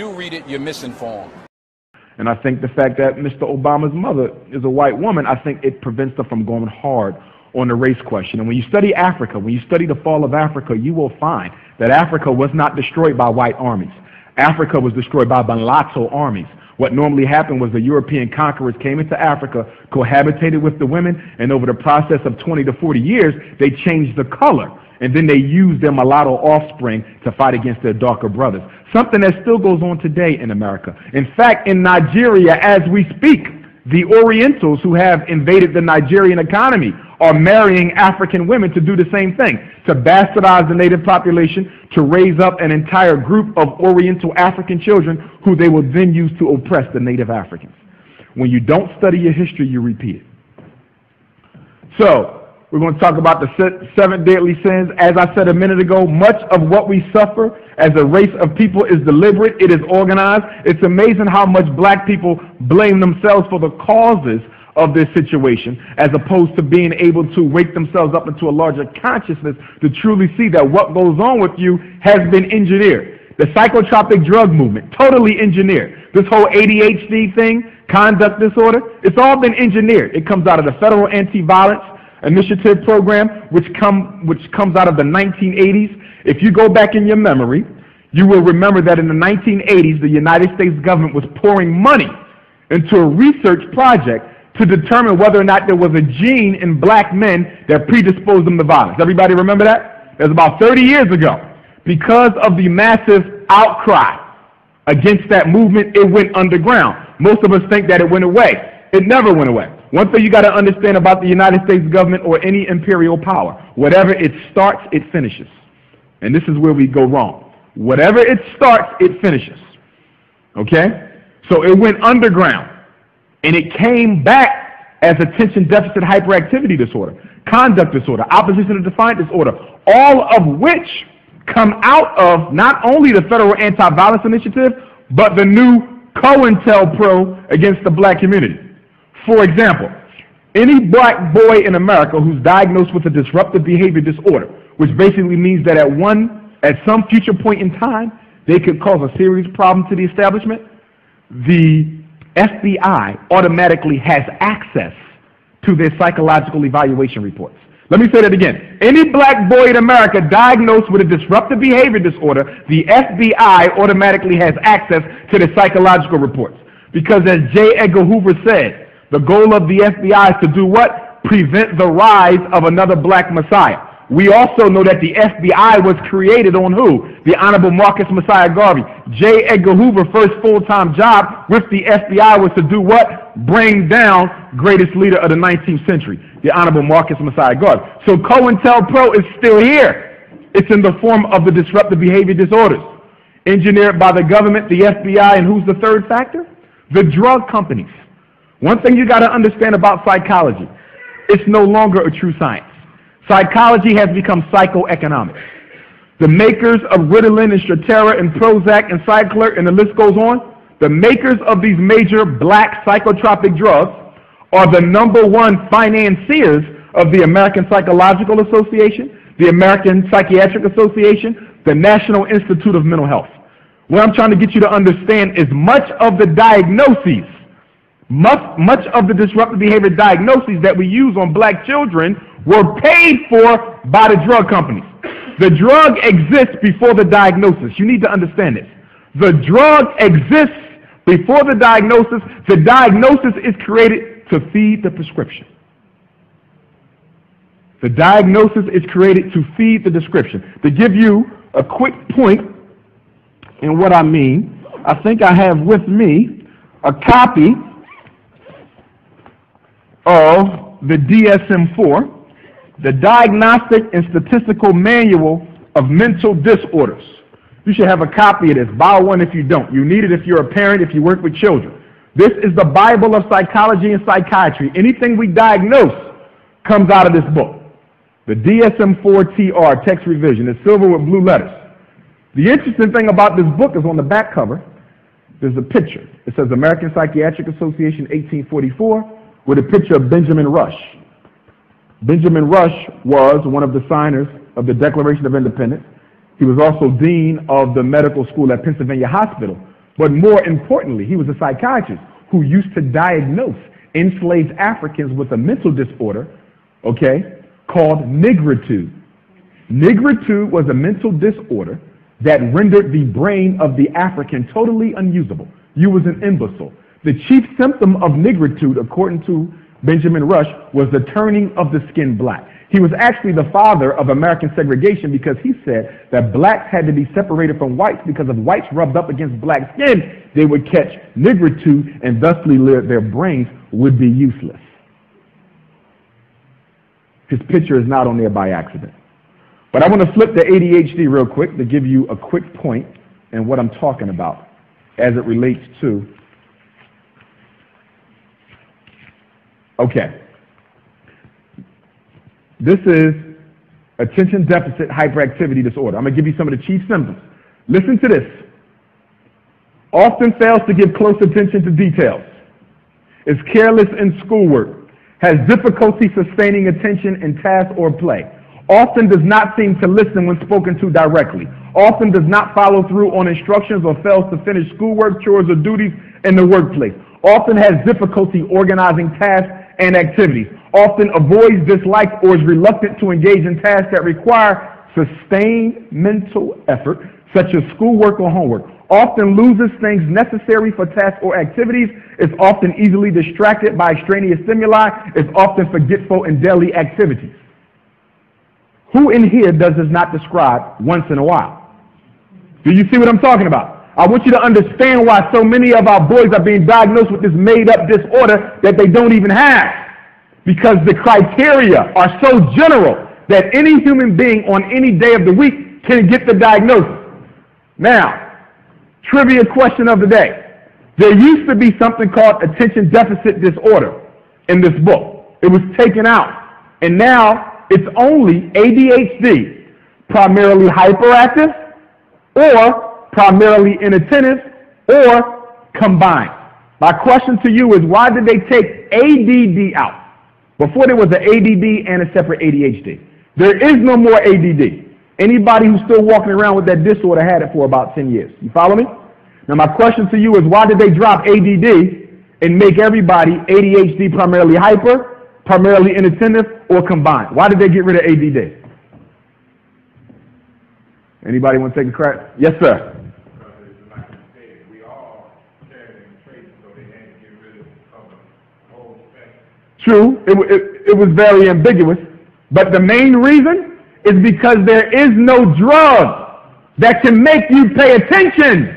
do read it, you're misinformed. And I think the fact that Mr. Obama's mother is a white woman, I think it prevents her from going hard on the race question. And when you study Africa, when you study the fall of Africa, you will find that Africa was not destroyed by white armies. Africa was destroyed by mulatto armies. What normally happened was the European conquerors came into Africa, cohabitated with the women, and over the process of 20 to 40 years, they changed the color. And then they used their mulatto offspring to fight against their darker brothers. Something that still goes on today in America. In fact, in Nigeria, as we speak, the Orientals who have invaded the Nigerian economy are marrying African women to do the same thing, to bastardize the native population, to raise up an entire group of Oriental African children who they will then use to oppress the native Africans. When you don't study your history, you repeat it. So, we're going to talk about the seven deadly sins. As I said a minute ago, much of what we suffer as a race of people is deliberate. It is organized. It's amazing how much black people blame themselves for the causes of this situation as opposed to being able to wake themselves up into a larger consciousness to truly see that what goes on with you has been engineered. The psychotropic drug movement, totally engineered. This whole ADHD thing, conduct disorder, it's all been engineered. It comes out of the federal anti-violence initiative program, which, come, which comes out of the 1980s. If you go back in your memory, you will remember that in the 1980s, the United States government was pouring money into a research project to determine whether or not there was a gene in black men that predisposed them to violence. Everybody remember that? That was about 30 years ago. Because of the massive outcry against that movement, it went underground. Most of us think that it went away. It never went away. One thing you got to understand about the United States government or any imperial power, whatever it starts, it finishes. And this is where we go wrong. Whatever it starts, it finishes. Okay? So it went underground. And it came back as attention deficit hyperactivity disorder, conduct disorder, opposition to defiant disorder, all of which come out of not only the federal anti-violence initiative, but the new COINTELPRO against the black community. For example, any black boy in America who's diagnosed with a disruptive behavior disorder, which basically means that at one, at some future point in time, they could cause a serious problem to the establishment, the FBI automatically has access to their psychological evaluation reports. Let me say that again. Any black boy in America diagnosed with a disruptive behavior disorder, the FBI automatically has access to the psychological reports. Because as J. Edgar Hoover said, the goal of the FBI is to do what? Prevent the rise of another black messiah. We also know that the FBI was created on who? The Honorable Marcus Mosiah Garvey. J. Edgar Hoover's first full-time job with the FBI was to do what? Bring down greatest leader of the 19th century, the Honorable Marcus Mosiah Garvey. So COINTELPRO is still here. It's in the form of the disruptive behavior disorders. Engineered by the government, the FBI, and who's the third factor? The drug companies. One thing you got to understand about psychology, it's no longer a true science. Psychology has become psychoeconomics. The makers of Ritalin and Strattera and Prozac and Cylert and the list goes on, the makers of these major black psychotropic drugs are the number one financiers of the American Psychological Association, the American Psychiatric Association, the National Institute of Mental Health. What I'm trying to get you to understand is much of the diagnoses much, much of the disruptive behavior diagnoses that we use on black children were paid for by the drug companies. The drug exists before the diagnosis. You need to understand this. The drug exists before the diagnosis. The diagnosis is created to feed the prescription. The diagnosis is created to feed the description. To give you a quick point in what I mean, I think I have with me a copy of the DSM-4, the Diagnostic and Statistical Manual of Mental Disorders. You should have a copy of this. Buy one if you don't. You need it if you're a parent, if you work with children. This is the Bible of psychology and psychiatry. Anything we diagnose comes out of this book. The DSM-4-TR text revision is silver with blue letters. The interesting thing about this book is on the back cover, there's a picture. It says American Psychiatric Association 1844 with a picture of Benjamin Rush. Benjamin Rush was one of the signers of the Declaration of Independence. He was also dean of the medical school at Pennsylvania Hospital But more importantly, he was a psychiatrist who used to diagnose enslaved Africans with a mental disorder, okay, called nigritude. Nigritude was a mental disorder that rendered the brain of the African totally unusable. You was an imbecile. The chief symptom of nigritude, according to Benjamin Rush, was the turning of the skin black. He was actually the father of American segregation because he said that blacks had to be separated from whites because if whites rubbed up against black skin, they would catch nigritude and thusly their brains would be useless. His picture is not on there by accident. But I want to flip to ADHD real quick to give you a quick point and what I'm talking about as it relates to. Okay. This is attention deficit hyperactivity disorder. I'm going to give you some of the chief symptoms. Listen to this. Often fails to give close attention to details. Is careless in schoolwork. Has difficulty sustaining attention in task or play. Often does not seem to listen when spoken to directly. Often does not follow through on instructions or fails to finish schoolwork, chores, or duties in the workplace. Often has difficulty organizing tasks and activities often avoids, dislikes, or is reluctant to engage in tasks that require sustained mental effort, such as schoolwork or homework, often loses things necessary for tasks or activities, is often easily distracted by extraneous stimuli, is often forgetful in daily activities. Who in here does this not describe once in a while? Do you see what I'm talking about? I want you to understand why so many of our boys are being diagnosed with this made up disorder that they don't even have because the criteria are so general that any human being on any day of the week can get the diagnosis. Now, trivia question of the day. There used to be something called attention deficit disorder in this book. It was taken out. And now it's only ADHD, primarily hyperactive or primarily inattentive or combined. My question to you is why did they take ADD out? Before there was an ADD and a separate ADHD. There is no more ADD. Anybody who's still walking around with that disorder had it for about 10 years. You follow me? Now my question to you is why did they drop ADD and make everybody ADHD primarily hyper, primarily inattentive, or combined? Why did they get rid of ADD? Anybody want to take a crack? Yes, sir. True, it, it, it was very ambiguous. But the main reason is because there is no drug that can make you pay attention.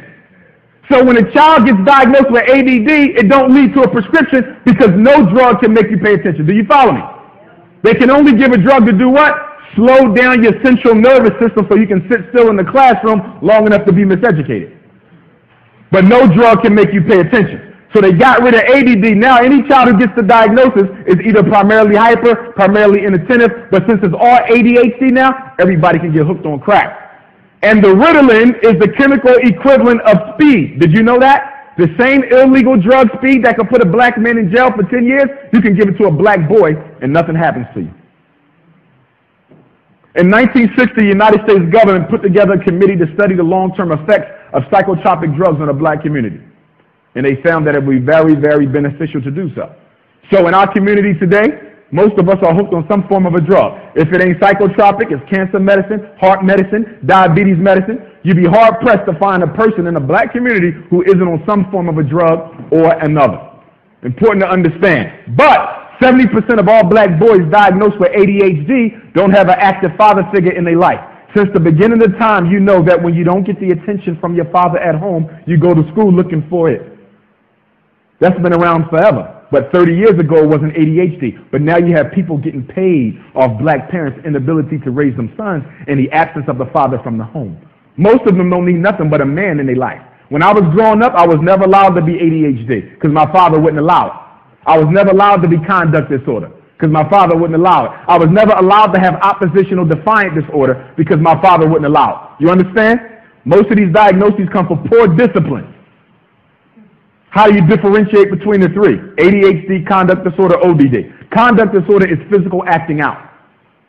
So when a child gets diagnosed with ADD, it don't lead to a prescription because no drug can make you pay attention. Do you follow me? They can only give a drug to do what? Slow down your central nervous system so you can sit still in the classroom long enough to be miseducated. But no drug can make you pay attention. So they got rid of ADD. Now any child who gets the diagnosis is either primarily hyper, primarily inattentive, but since it's all ADHD now, everybody can get hooked on crack. And the Ritalin is the chemical equivalent of speed. Did you know that? The same illegal drug speed that could put a black man in jail for 10 years, you can give it to a black boy and nothing happens to you. In 1960, the United States government put together a committee to study the long-term effects of psychotropic drugs on the black community and they found that it would be very, very beneficial to do so. So in our community today, most of us are hooked on some form of a drug. If it ain't psychotropic, it's cancer medicine, heart medicine, diabetes medicine. You'd be hard pressed to find a person in the black community who isn't on some form of a drug or another. Important to understand. But 70% of all black boys diagnosed with ADHD don't have an active father figure in their life. Since the beginning of time, you know that when you don't get the attention from your father at home, you go to school looking for it. That's been around forever. But 30 years ago, it wasn't ADHD. But now you have people getting paid off black parents' inability to raise them sons in the absence of the father from the home. Most of them don't need nothing but a man in their life. When I was growing up, I was never allowed to be ADHD because my father wouldn't allow it. I was never allowed to be conduct disorder because my father wouldn't allow it. I was never allowed to have oppositional defiant disorder because my father wouldn't allow it. You understand? Most of these diagnoses come from poor discipline. How do you differentiate between the three? ADHD, conduct disorder, ODD. Conduct disorder is physical acting out.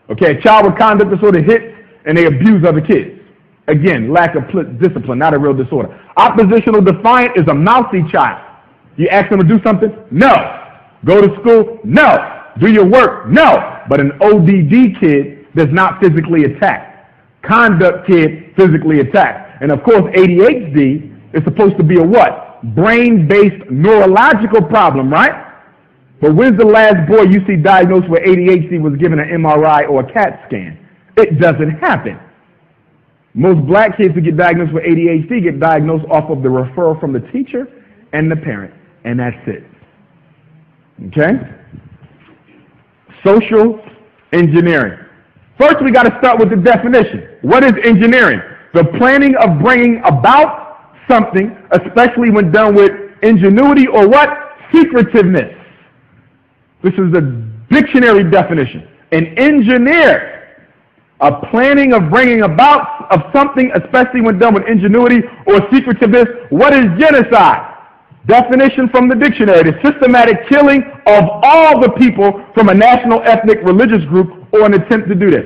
Okay, a child with conduct disorder hits and they abuse other kids. Again, lack of discipline, not a real disorder. Oppositional defiant is a mousy child. You ask them to do something? No. Go to school? No. Do your work? No. But an ODD kid does not physically attack. Conduct kid physically attacks. And of course, ADHD is supposed to be a what? Brain-based neurological problem, right? But when's the last boy you see diagnosed with ADHD was given an MRI or a CAT scan? It doesn't happen. Most black kids who get diagnosed with ADHD get diagnosed off of the referral from the teacher and the parent, and that's it. Okay? Social engineering. First, we got to start with the definition. What is engineering? The planning of bringing about something, especially when done with ingenuity or what? Secretiveness. This is the dictionary definition. An engineer a planning of bringing about of something, especially when done with ingenuity or secretiveness. What is genocide? Definition from the dictionary, the systematic killing of all the people from a national, ethnic, religious group or an attempt to do this.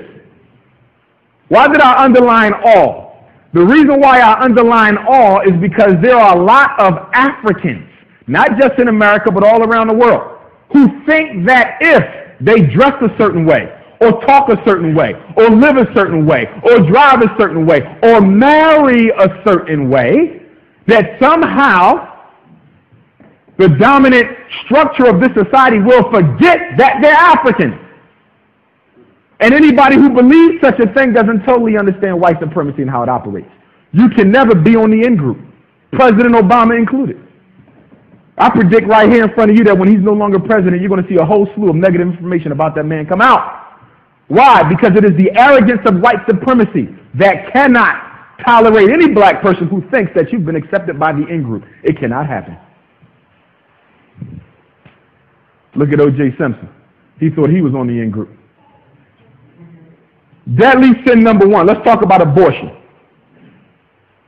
Why did I underline all? The reason why I underline all is because there are a lot of Africans, not just in America, but all around the world, who think that if they dress a certain way, or talk a certain way, or live a certain way, or drive a certain way, or marry a certain way, that somehow the dominant structure of this society will forget that they're African. And anybody who believes such a thing doesn't totally understand white supremacy and how it operates. You can never be on the in group, President Obama included. I predict right here in front of you that when he's no longer president, you're going to see a whole slew of negative information about that man come out. Why? Because it is the arrogance of white supremacy that cannot tolerate any black person who thinks that you've been accepted by the in-group. It cannot happen. Look at O.J. Simpson. He thought he was on the in-group. Deadly sin number one. Let's talk about abortion.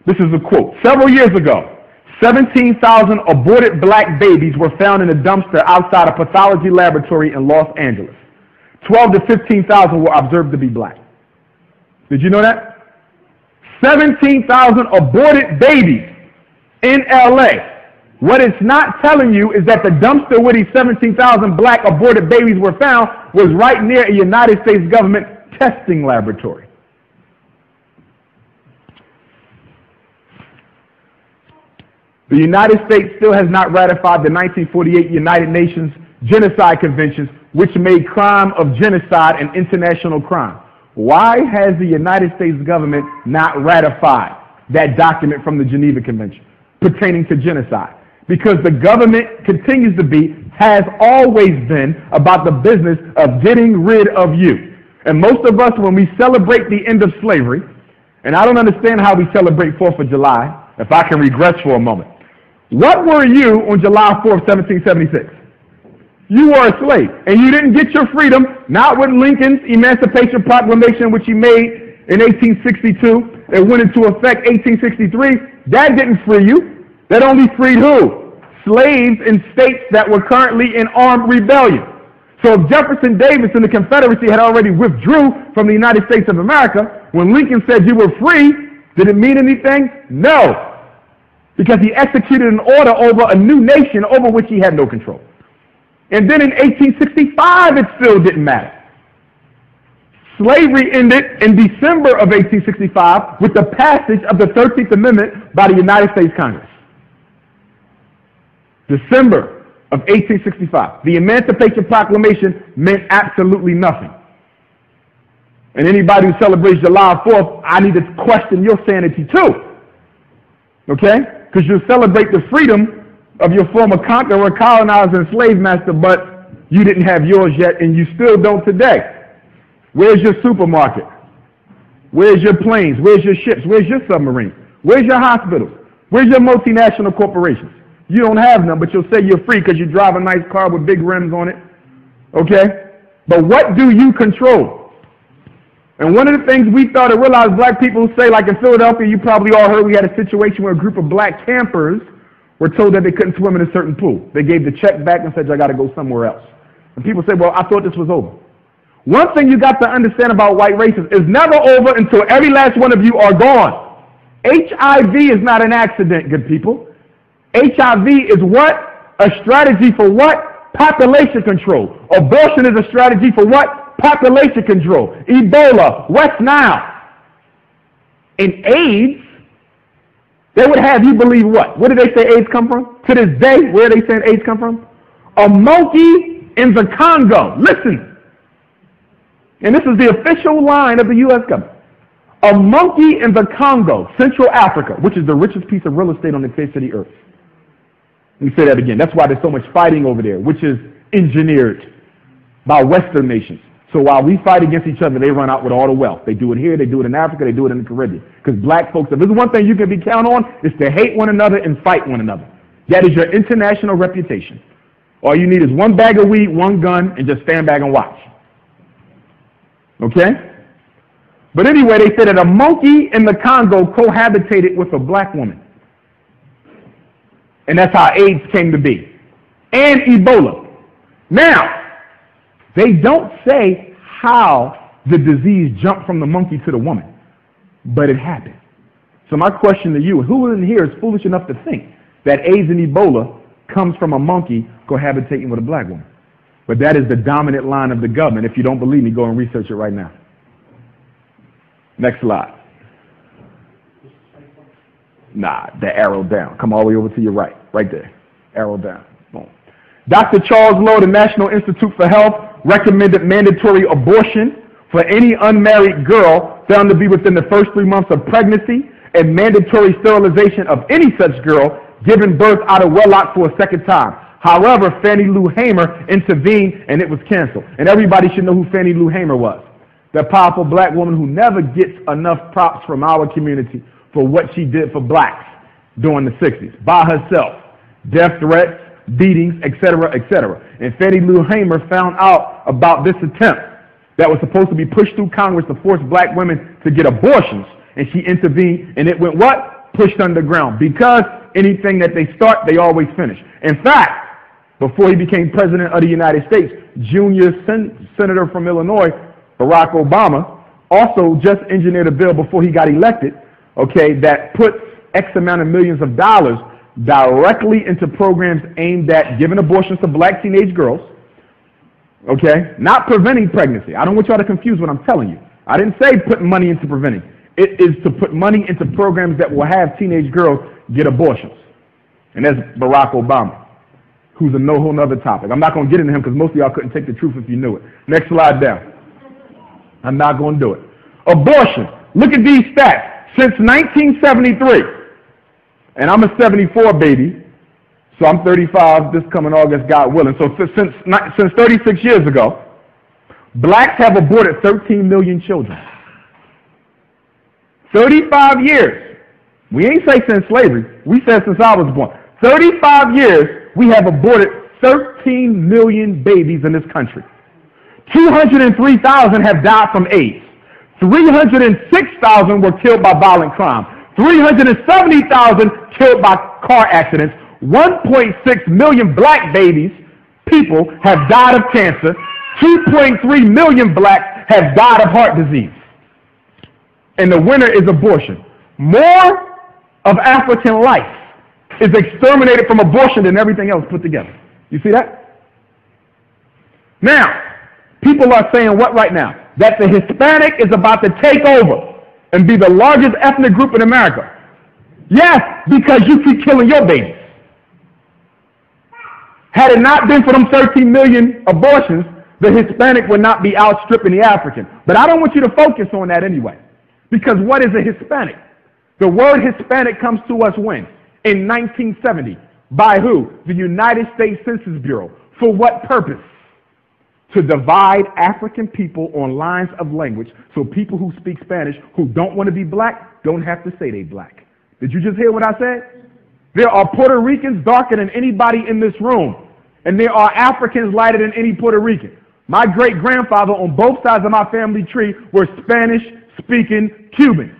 This is a quote. Several years ago, 17,000 aborted black babies were found in a dumpster outside a pathology laboratory in Los Angeles. 12 to 15,000 were observed to be black. Did you know that? 17,000 aborted babies in LA. What it's not telling you is that the dumpster where these 17,000 black aborted babies were found was right near a United States government testing laboratory. The United States still has not ratified the 1948 United Nations Genocide Conventions, which made crime of genocide an international crime. Why has the United States government not ratified that document from the Geneva Convention pertaining to genocide? Because the government continues to be, has always been, about the business of getting rid of you. And most of us, when we celebrate the end of slavery, and I don't understand how we celebrate 4th of July, if I can regress for a moment. What were you on July 4th, 1776? you were a slave. And you didn't get your freedom, not with Lincoln's Emancipation Proclamation, which he made in 1862. It went into effect 1863. That didn't free you. That only freed who? Slaves in states that were currently in armed rebellion. So if Jefferson Davis and the Confederacy had already withdrew from the United States of America, when Lincoln said you were free, did it mean anything? No. Because he executed an order over a new nation over which he had no control. And then in 1865, it still didn't matter. Slavery ended in December of 1865 with the passage of the 13th Amendment by the United States Congress. December of 1865. The Emancipation Proclamation meant absolutely nothing. And anybody who celebrates July 4th, I need to question your sanity too. Okay? Because you celebrate the freedom of your former conqueror, colonizer, and slave master, but you didn't have yours yet, and you still don't today. Where's your supermarket? Where's your planes? Where's your ships? Where's your submarines? Where's your hospitals? Where's your multinational corporations? You don't have none, but you'll say you're free because you drive a nice car with big rims on it. Okay? But what do you control? And one of the things we thought to realize black people say, like in Philadelphia, you probably all heard we had a situation where a group of black campers were told that they couldn't swim in a certain pool. They gave the check back and said, I got to go somewhere else. And people say, well, I thought this was over. One thing you got to understand about white races is never over until every last one of you are gone. HIV is not an accident, good people. HIV is what? A strategy for what? Population control. Abortion is a strategy for what? Population control. Ebola, West Nile. In AIDS, they would have you believe what? Where did they say AIDS come from? To this day, where are they saying AIDS come from? A monkey in the Congo. Listen. And this is the official line of the U.S. government. A monkey in the Congo, Central Africa, which is the richest piece of real estate on the face of the earth. Let me say that again. That's why there's so much fighting over there, which is engineered by Western nations. So while we fight against each other, they run out with all the wealth. They do it here, they do it in Africa, they do it in the Caribbean. Because black folks, if there's one thing you can be count on, is to hate one another and fight one another. That is your international reputation. All you need is one bag of weed, one gun, and just stand back and watch. Okay? But anyway, they said that a monkey in the Congo cohabitated with a black woman. And that's how AIDS came to be. And Ebola. Now, they don't say how the disease jumped from the monkey to the woman, but it happened. So my question to you, who in here is foolish enough to think that AIDS and Ebola comes from a monkey cohabitating with a black woman? But that is the dominant line of the government. If you don't believe me, go and research it right now. Next slide. Nah, the arrow down. Come all the way over to your right. Right there. Arrow down. Boom. Dr. Charles Lowe, the National Institute for Health, recommended mandatory abortion for any unmarried girl found to be within the first three months of pregnancy and mandatory sterilization of any such girl given birth out of wedlock for a second time. However, Fannie Lou Hamer intervened and it was canceled. And everybody should know who Fannie Lou Hamer was. That powerful black woman who never gets enough props from our community for what she did for blacks during the 60s by herself. Death threats, beatings, etc., etc. And Fannie Lou Hamer found out about this attempt that was supposed to be pushed through Congress to force black women to get abortions. And she intervened, and it went what? Pushed underground. Because anything that they start, they always finish. In fact, before he became president of the United States, junior sen- senator from Illinois, Barack Obama, also just engineered a bill before he got elected, okay, that puts X amount of millions of dollars directly into programs aimed at giving abortions to black teenage girls, okay, not preventing pregnancy. I don't want y'all to confuse what I'm telling you. I didn't say put money into preventing. It is to put money into programs that will have teenage girls get abortions. And that's Barack Obama, who's a no whole nother topic. I'm not going to get into him because most of y'all couldn't take the truth if you knew it. Next slide down. I'm not going to do it. Abortion. Look at these stats. Since 1973, and I'm a 74 baby, so I'm 35 this coming August, God willing. So since, since 36 years ago, blacks have aborted 13 million children. 35 years. We ain't say since slavery. We said since I was born. 35 years, we have aborted 13 million babies in this country. 203,000 have died from AIDS. 306,000 were killed by violent crime. 370,000 killed by car accidents. 1.6 million black babies, people, have died of cancer. 2.3 million blacks have died of heart disease. And the winner is abortion. More of African life is exterminated from abortion than everything else put together. You see that? Now, people are saying what right now? That the Hispanic is about to take over and be the largest ethnic group in America. Yes, because you keep killing your babies. Had it not been for them 13 million abortions, the Hispanic would not be outstripping the African. But I don't want you to focus on that anyway. Because what is a Hispanic? The word Hispanic comes to us when? In 1970. By who? The United States Census Bureau. For what purpose? To divide African people on lines of language so people who speak Spanish who don't want to be black don't have to say they black. Did you just hear what I said? There are Puerto Ricans darker than anybody in this room. And there are Africans lighter than any Puerto Rican. My great grandfather on both sides of my family tree were Spanish speaking Cubans.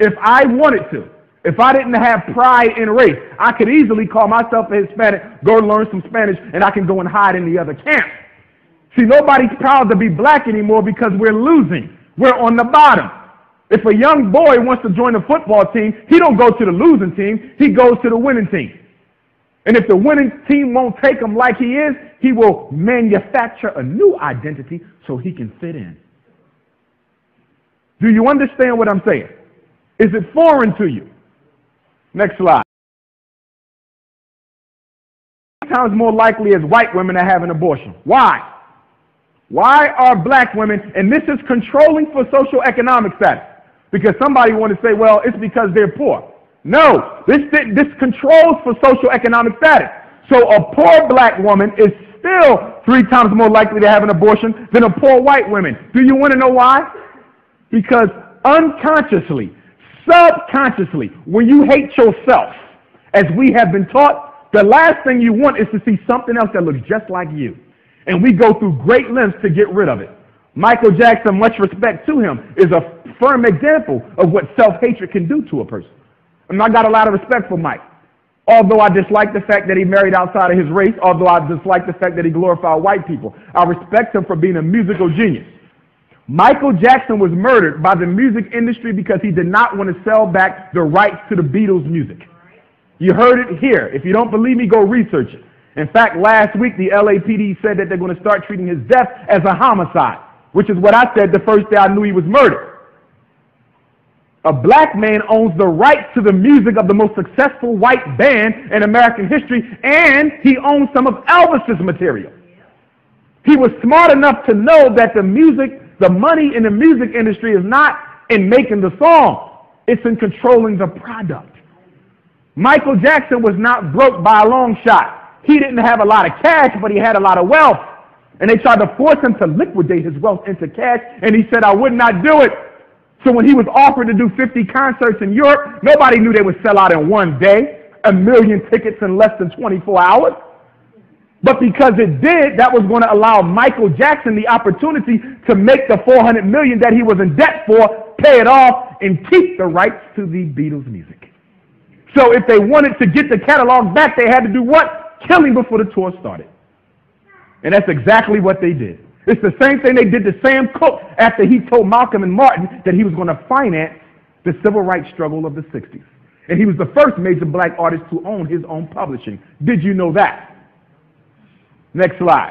If I wanted to, if I didn't have pride in race, I could easily call myself a Hispanic, go learn some Spanish, and I can go and hide in the other camp. See, nobody's proud to be black anymore because we're losing. We're on the bottom. If a young boy wants to join a football team, he don't go to the losing team, he goes to the winning team. And if the winning team won't take him like he is, he will manufacture a new identity so he can fit in. Do you understand what I'm saying? Is it foreign to you? Next slide. Times more likely as white women have an abortion. Why? Why are black women, and this is controlling for social economic status, because somebody want to say, well, it's because they're poor. No, this, this controls for social economic status. So a poor black woman is still three times more likely to have an abortion than a poor white woman. Do you want to know why? Because unconsciously, subconsciously, when you hate yourself, as we have been taught, the last thing you want is to see something else that looks just like you. And we go through great lengths to get rid of it. Michael Jackson, much respect to him, is a firm example of what self-hatred can do to a person. And I got a lot of respect for Mike. Although I dislike the fact that he married outside of his race, although I dislike the fact that he glorified white people, I respect him for being a musical genius. Michael Jackson was murdered by the music industry because he did not want to sell back the rights to the Beatles' music. You heard it here. If you don't believe me, go research it. In fact, last week the LAPD said that they're going to start treating his death as a homicide, which is what I said the first day I knew he was murdered. A black man owns the rights to the music of the most successful white band in American history, and he owns some of Elvis's material. He was smart enough to know that the music, the money in the music industry is not in making the song, it's in controlling the product. Michael Jackson was not broke by a long shot. He didn't have a lot of cash, but he had a lot of wealth. And they tried to force him to liquidate his wealth into cash, and he said, I would not do it. So when he was offered to do 50 concerts in Europe, nobody knew they would sell out in one day, a million tickets in less than 24 hours. But because it did, that was going to allow Michael Jackson the opportunity to make the 400 million that he was in debt for, pay it off, and keep the rights to the Beatles music. So if they wanted to get the catalog back, they had to do what? Kill him before the tour started. And that's exactly what they did. It's the same thing they did to Sam Cooke after he told Malcolm and Martin that he was going to finance the civil rights struggle of the 60s. And he was the first major black artist to own his own publishing. Did you know that? Next slide.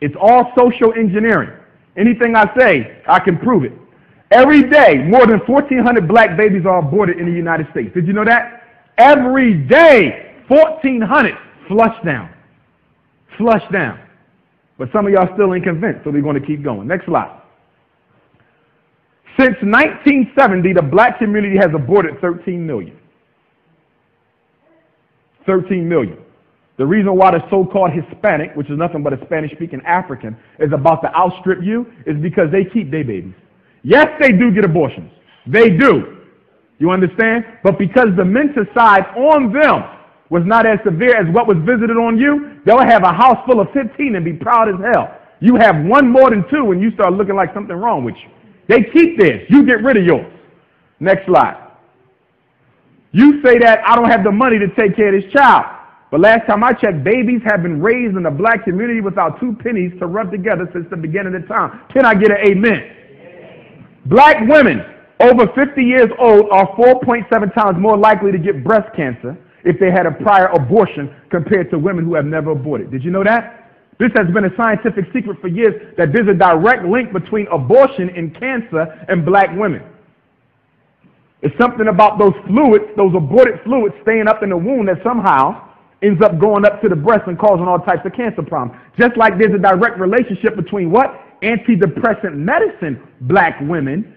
It's all social engineering. Anything I say, I can prove it. Every day, more than 1,400 black babies are aborted in the United States. Did you know that? Every day, 1,400 flushed down. Flush down. But some of y'all still ain't convinced, so we're going to keep going. Next slide. Since 1970, the black community has aborted 13 million. 13 million. The reason why the so-called Hispanic, which is nothing but a Spanish-speaking African, is about to outstrip you is because they keep their babies. Yes, they do get abortions. They do. You understand? But because the menticide on them was not as severe as what was visited on you, they'll have a house full of 15 and be proud as hell. You have one more than two and you start looking like something wrong with you. They keep theirs. You get rid of yours. Next slide. You say that I don't have the money to take care of this child. But last time I checked, babies have been raised in the black community without two pennies to rub together since the beginning of time. Can I get an amen? Black women over 50 years old are 4.7 times more likely to get breast cancer if they had a prior abortion compared to women who have never aborted. Did you know that? This has been a scientific secret for years that there's a direct link between abortion and cancer and black women. It's something about those fluids, those aborted fluids staying up in the womb that somehow ends up going up to the breast and causing all types of cancer problems. Just like there's a direct relationship between what? Antidepressant medicine, black women,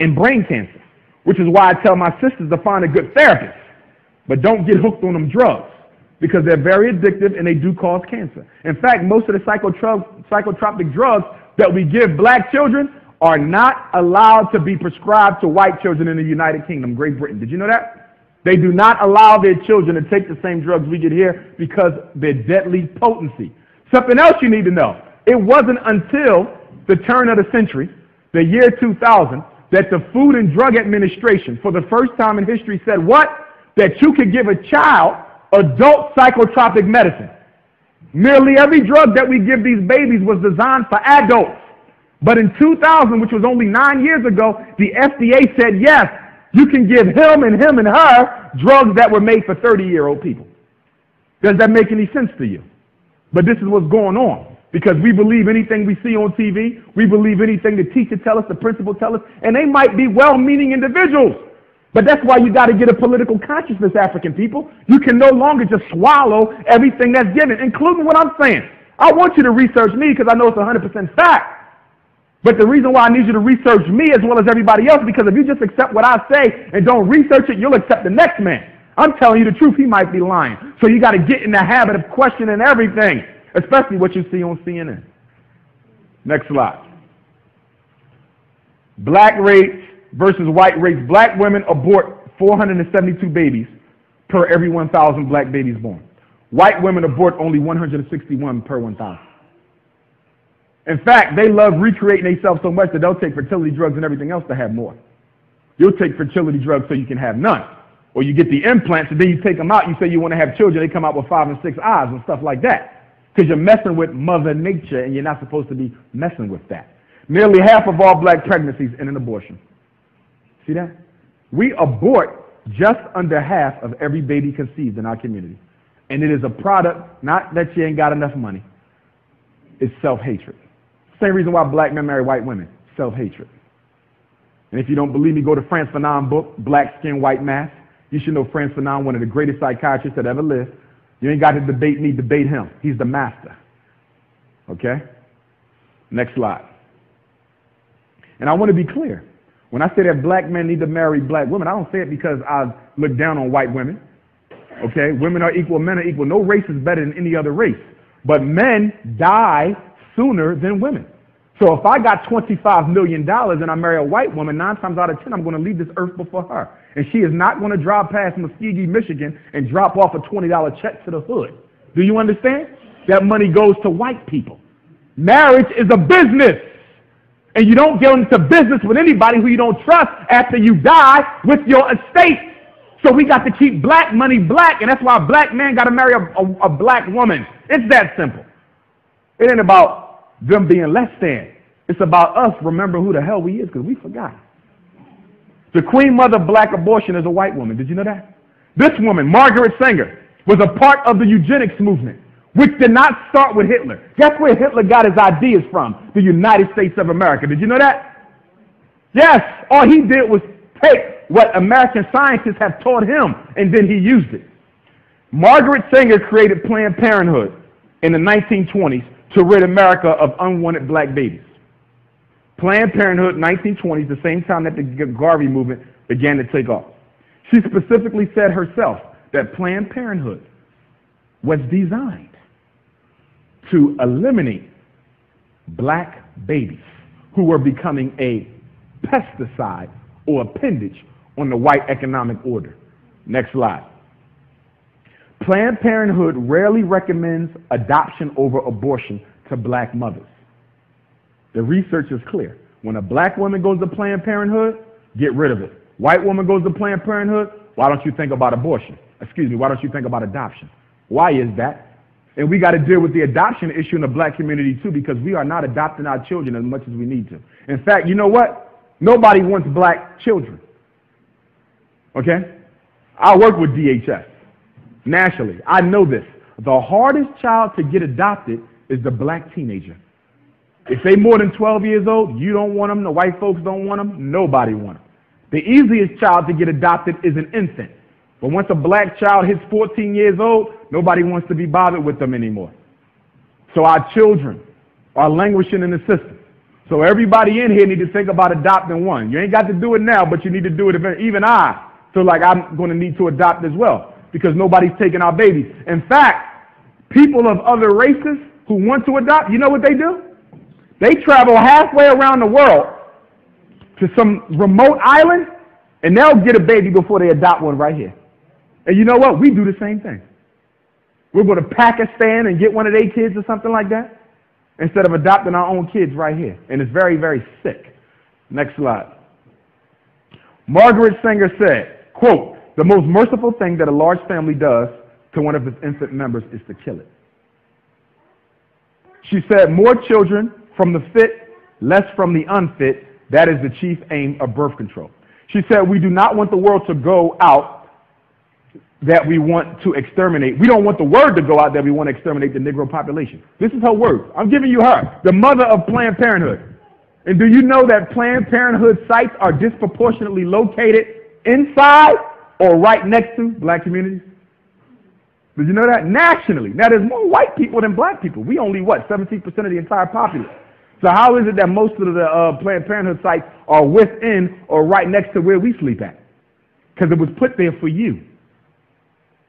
and brain cancer. Which is why I tell my sisters to find a good therapist. But don't get hooked on them drugs because they're very addictive and they do cause cancer. In fact, most of the psychotropic drugs that we give black children are not allowed to be prescribed to white children in the United Kingdom, Great Britain. Did you know that? They do not allow their children to take the same drugs we get here because their deadly potency. Something else you need to know. It wasn't until the turn of the century, the year 2000, that the Food and Drug Administration, for the first time in history, said what? That you could give a child adult psychotropic medicine. Nearly every drug that we give these babies was designed for adults. But in 2000, which was only nine years ago, the FDA said, yes, you can give him and him and her drugs that were made for 30 year old people. Does that make any sense to you? But this is what's going on. Because we believe anything we see on TV, we believe anything the teacher tell us, the principal tell us, and they might be well-meaning individuals. But that's why you got to get a political consciousness, African people. You can no longer just swallow everything that's given, including what I'm saying. I want you to research me because I know it's 100% fact. But the reason why I need you to research me as well as everybody else, because if you just accept what I say and don't research it, you'll accept the next man. I'm telling you the truth, he might be lying. So you got to get in the habit of questioning everything, especially what you see on CNN. Next slide. Black race versus white race. Black women abort 472 babies per every 1,000 black babies born. White women abort only 161 per 1,000. In fact, they love recreating themselves so much that they'll take fertility drugs and everything else to have more. You'll take fertility drugs so you can have none. Or you get the implants and then you take them out, you say you want to have children, they come out with five and six eyes and stuff like that. Because you're messing with Mother Nature and you're not supposed to be messing with that. Nearly half of all black pregnancies end in abortion. See that? We abort just under half of every baby conceived in our community. And it is a product, not that you ain't got enough money, it's self hatred. Same reason why black men marry white women self hatred. And if you don't believe me, go to Frantz Fanon book, Black Skin, White Mask. You should know Frantz Fanon, one of the greatest psychiatrists that ever lived. You ain't got to debate me, debate him. He's the master. Okay? Next slide. And I want to be clear. When I say that black men need to marry black women, I don't say it because I look down on white women. Okay? Women are equal, men are equal. No race is better than any other race. But men die sooner than women. So if I got $25 million and I marry a white woman, nine times out of ten, I'm going to leave this earth before her. And she is not going to drive past Muskegon, Michigan and drop off a $20 check to the hood. Do you understand? That money goes to white people. Marriage is a business. And you don't get into business with anybody who you don't trust after you die with your estate. So we got to keep black money black, and that's why a black man got to marry a, a, a black woman. It's that simple. It ain't about them being less than. It's about us remembering who the hell we is because we forgot. The queen mother of black abortion is a white woman. Did you know that? This woman, Margaret Sanger, was a part of the eugenics movement, which did not start with Hitler. Guess where Hitler got his ideas from? The United States of America. Did you know that? Yes, all he did was take what American scientists have taught him and then he used it. Margaret Sanger created Planned Parenthood in the 1920s to rid America of unwanted black babies. Planned Parenthood, 1920s, the same time that the Garvey movement began to take off. She specifically said herself that Planned Parenthood was designed to eliminate black babies who were becoming a pesticide or appendage on the white economic order. Next slide. Planned Parenthood rarely recommends adoption over abortion to black mothers. The research is clear. When a black woman goes to Planned Parenthood, get rid of it. White woman goes to Planned Parenthood, why don't you think about abortion? Excuse me, why don't you think about adoption? Why is that? And we got to deal with the adoption issue in the black community too because we are not adopting our children as much as we need to. In fact, you know what? Nobody wants black children. Okay? I work with DHS nationally. I know this. The hardest child to get adopted is the black teenager. If they're more than 12 years old, you don't want them, the white folks don't want them, nobody want them. The easiest child to get adopted is an infant. But once a black child hits 14 years old, nobody wants to be bothered with them anymore. So our children are languishing in the system. So everybody in here need to think about adopting one. You ain't got to do it now, but you need to do it. Even I feel like I'm going to need to adopt as well because nobody's taking our babies. In fact, people of other races who want to adopt, you know what they do? They travel halfway around the world to some remote island, and they'll get a baby before they adopt one right here. And you know what? We do the same thing. We'll go to Pakistan and get one of their kids or something like that instead of adopting our own kids right here. And it's very, very sick. Next slide. Margaret Sanger said, quote, the most merciful thing that a large family does to one of its infant members is to kill it. She said, more children from the fit less from the unfit. That is the chief aim of birth control. She said, We do not want the world to go out that we want to exterminate. We don't want the word to go out that we want to exterminate the Negro population. This is her word. I'm giving you her, the mother of Planned Parenthood. And do you know that Planned Parenthood sites are disproportionately located inside or right next to black communities? Did you know that? Nationally. Now, there's more white people than black people. We only, what, 17% of the entire populace. So how is it that most of the uh, Planned Parenthood sites are within or right next to where we sleep at? Because it was put there for you.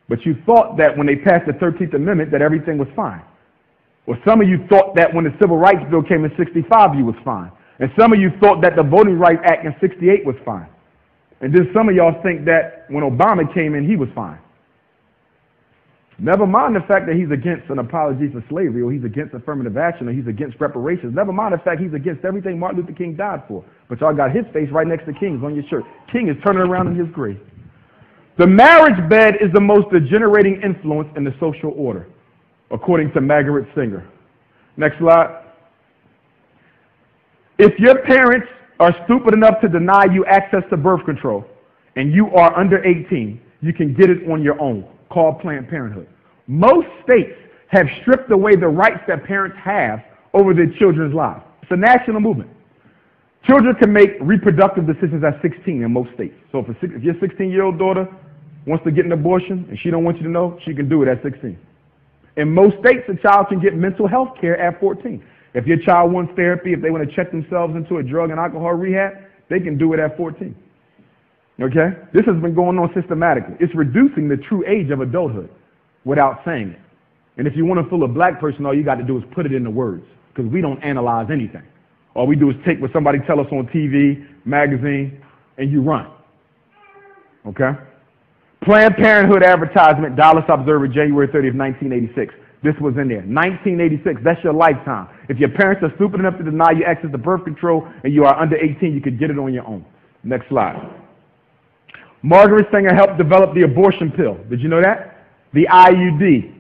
But you thought that when they passed the 13th Amendment that everything was fine. Well, some of you thought that when the Civil Rights Bill came in 65, you was fine. And some of you thought that the Voting Rights Act in 68 was fine. And then some of y'all think that when Obama came in, he was fine. Never mind the fact that he's against an apology for slavery, or he's against affirmative action, or he's against reparations. Never mind the fact he's against everything Martin Luther King died for. But y'all got his face right next to King's on your shirt. King is turning around in his grave. The marriage bed is the most degenerating influence in the social order, according to Margaret Sanger. Next slide. If your parents are stupid enough to deny you access to birth control and you are under 18, you can get it on your own, called Planned Parenthood. Most states have stripped away the rights that parents have over their children's lives. It's a national movement. Children can make reproductive decisions at 16 in most states. So if, a, if your 16-year-old daughter wants to get an abortion and she don't want you to know, she can do it at 16. In most states, a child can get mental health care at 14. If your child wants therapy, if they want to check themselves into a drug and alcohol rehab, they can do it at 14. Okay? This has been going on systematically. It's reducing the true age of adulthood without saying it. And if you want to fool a black person, all you got to do is put it in the words because we don't analyze anything. All we do is take what somebody tell us on TV, magazine, and you run. Okay? Planned Parenthood advertisement, Dallas Observer, January 30th, 1986. This was in there. 1986, that's your lifetime. If your parents are stupid enough to deny you access to birth control and you are under 18, you could get it on your own. Next slide. Margaret Sanger helped develop the abortion pill. Did you know that? The IUD,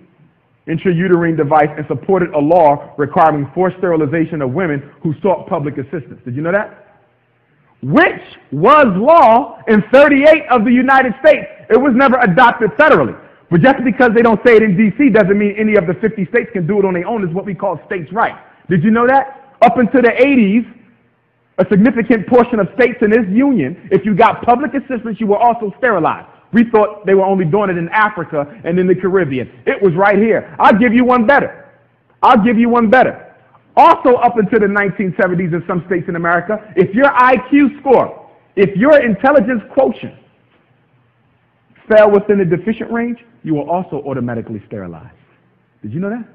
intrauterine device, and supported a law requiring forced sterilization of women who sought public assistance. Did you know that? Which was law in 38 of the United States. It was never adopted federally. But just because they don't say it in D.C. doesn't mean any of the 50 states can do it on their own. It's what we call states' rights. Did you know that? Up until the 80s, a significant portion of states in this union, if you got public assistance, you were also sterilized. We thought they were only doing it in Africa and in the Caribbean. It was right here. I'll give you one better. I'll give you one better. Also, up until the 1970s in some states in America, if your IQ score, if your intelligence quotient fell within the deficient range, you were also automatically sterilized. Did you know that?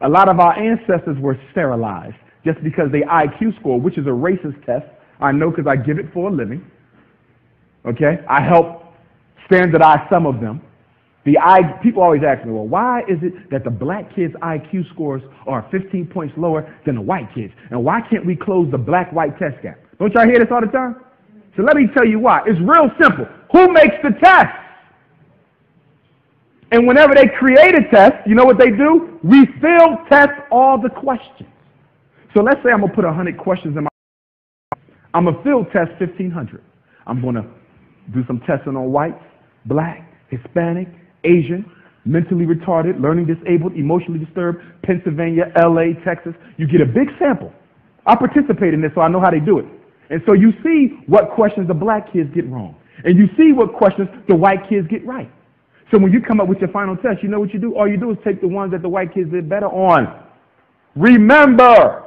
A lot of our ancestors were sterilized just because they IQ score, which is a racist test. I know because I give it for a living. Okay? I help standardize some of them. The I, people always ask me, well, why is it that the black kids' IQ scores are 15 points lower than the white kids? And why can't we close the black-white test gap? Don't y'all hear this all the time? So let me tell you why. It's real simple. Who makes the test? And whenever they create a test, you know what they do? We field test all the questions. So let's say I'm going to put 100 questions in my I'm going to field test 1,500. I'm going to do some testing on whites, black, Hispanic, Asian, mentally retarded, learning disabled, emotionally disturbed, Pennsylvania, LA, Texas. You get a big sample. I participate in this so I know how they do it. And so you see what questions the black kids get wrong. And you see what questions the white kids get right. So when you come up with your final test, you know what you do? All you do is take the ones that the white kids did better on. Remember,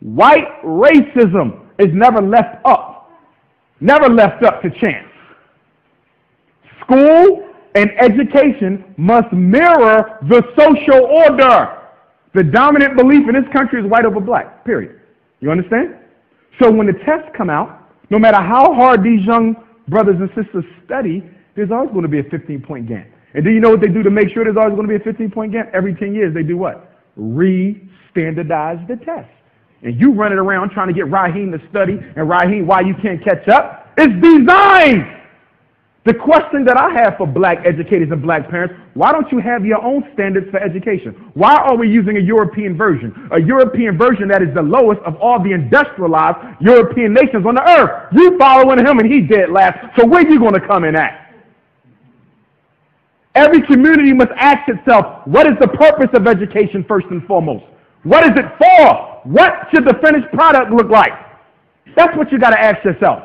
white racism is never left up, never left up to chance. School and education must mirror the social order. The dominant belief in this country is white over black, period. You understand? So when the tests come out, no matter how hard these young brothers and sisters study, there's always going to be a 15 point gap. And do you know what they do to make sure there's always going to be a 15 point gap? Every 10 years, they do what? Re standardize the test. And you running around trying to get Raheem to study, and Raheem, why you can't catch up? It's designed The question that I have for black educators and black parents, why don't you have your own standards for education? Why are we using a European version? A European version that is the lowest of all the industrialized European nations on the earth. You following him and he dead last. So where you going to come in at? Every community must ask itself, what is the purpose of education first and foremost? What is it for? What should the finished product look like? That's what you got to ask yourself.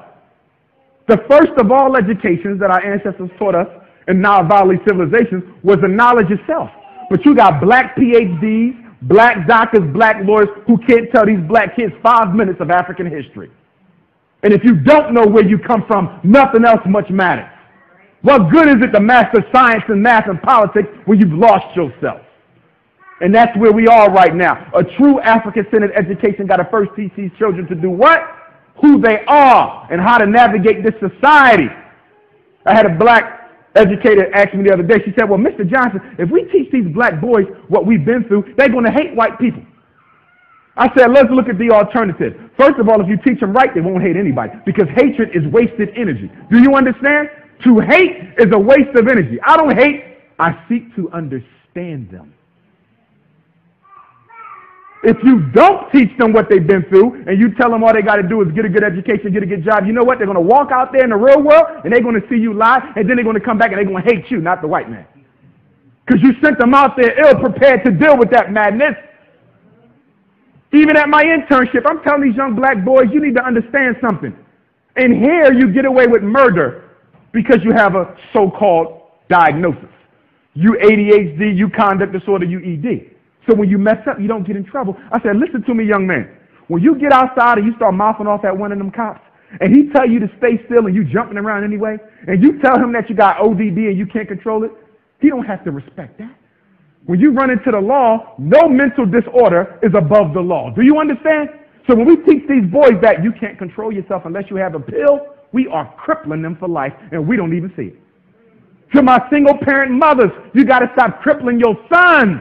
The first of all educations that our ancestors taught us in Valley civilizations was the knowledge itself. But you got black PhDs, black doctors, black lawyers who can't tell these black kids five minutes of African history. And if you don't know where you come from, nothing else much matters. What good is it to master science and math and politics when you've lost yourself? And that's where we are right now. A true African-centered education got to first teach these children to do what? Who they are and how to navigate this society. I had a black educator ask me the other day, she said, well, Mr. Johnson, if we teach these black boys what we've been through, they're going to hate white people. I said, let's look at the alternative. First of all, if you teach them right, they won't hate anybody because hatred is wasted energy. Do you understand? To hate is a waste of energy. I don't hate, I seek to understand them. If you don't teach them what they've been through and you tell them all they got to do is get a good education, get a good job, you know what? They're going to walk out there in the real world and they're going to see you lie and then they're going to come back and they're going to hate you, not the white man. Because you sent them out there ill prepared to deal with that madness. Even at my internship, I'm telling these young black boys, you need to understand something. And here you get away with murder because you have a so-called diagnosis. You ADHD, you conduct disorder, you ED. So when you mess up, you don't get in trouble. I said, listen to me, young man. When you get outside and you start mouthing off at one of them cops, and he tell you to stay still and you jumping around anyway, and you tell him that you got ODD and you can't control it, he don't have to respect that. When you run into the law, no mental disorder is above the law. Do you understand? So when we teach these boys that you can't control yourself unless you have a pill, we are crippling them for life, and we don't even see it. To my single parent mothers, you got to stop crippling your sons.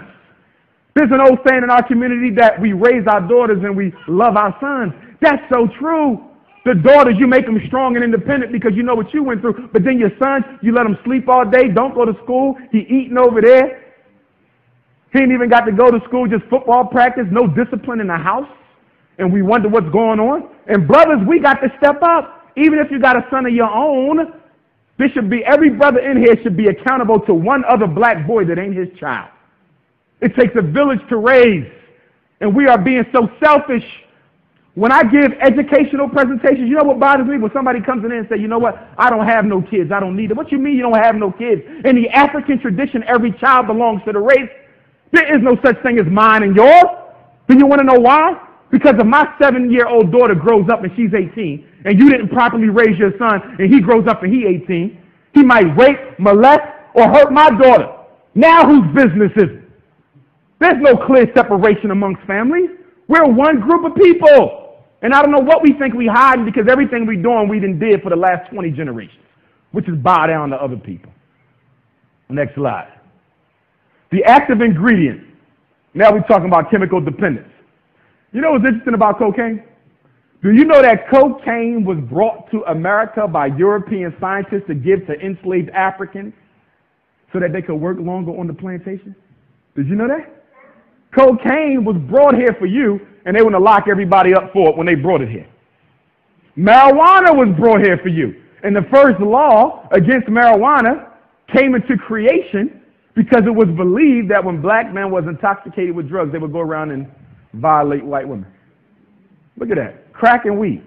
There's an old saying in our community that we raise our daughters and we love our sons. That's so true. The daughters, you make them strong and independent because you know what you went through. But then your sons, you let them sleep all day, don't go to school. He eating over there. He ain't even got to go to school, just football practice, no discipline in the house. And we wonder what's going on. And brothers, we got to step up. Even if you got a son of your own, this should be, every brother in here should be accountable to one other black boy that ain't his child. It takes a village to raise. And we are being so selfish. When I give educational presentations, you know what bothers me? When somebody comes in and says, you know what, I don't have no kids, I don't need them. What you mean you don't have no kids? In the African tradition, every child belongs to the race. There is no such thing as mine and yours. Do you want to know why? Because if my seven-year-old daughter grows up and she's 18, and you didn't properly raise your son, and he grows up and he's 18, he might rape, molest, or hurt my daughter. Now whose business is it? There's no clear separation amongst families. We're one group of people. And I don't know what we think we hiding because everything we're doing we done did for the last 20 generations, which is bow down to other people. Next slide. The active ingredient. Now we're talking about chemical dependence. You know what's interesting about cocaine? Do you know that cocaine was brought to America by European scientists to give to enslaved Africans so that they could work longer on the plantation? Did you know that? Cocaine was brought here for you, and they want to lock everybody up for it when they brought it here. Marijuana was brought here for you. And the first law against marijuana came into creation because it was believed that when black men was intoxicated with drugs, they would go around and violate white women. Look at that. Crack and weed.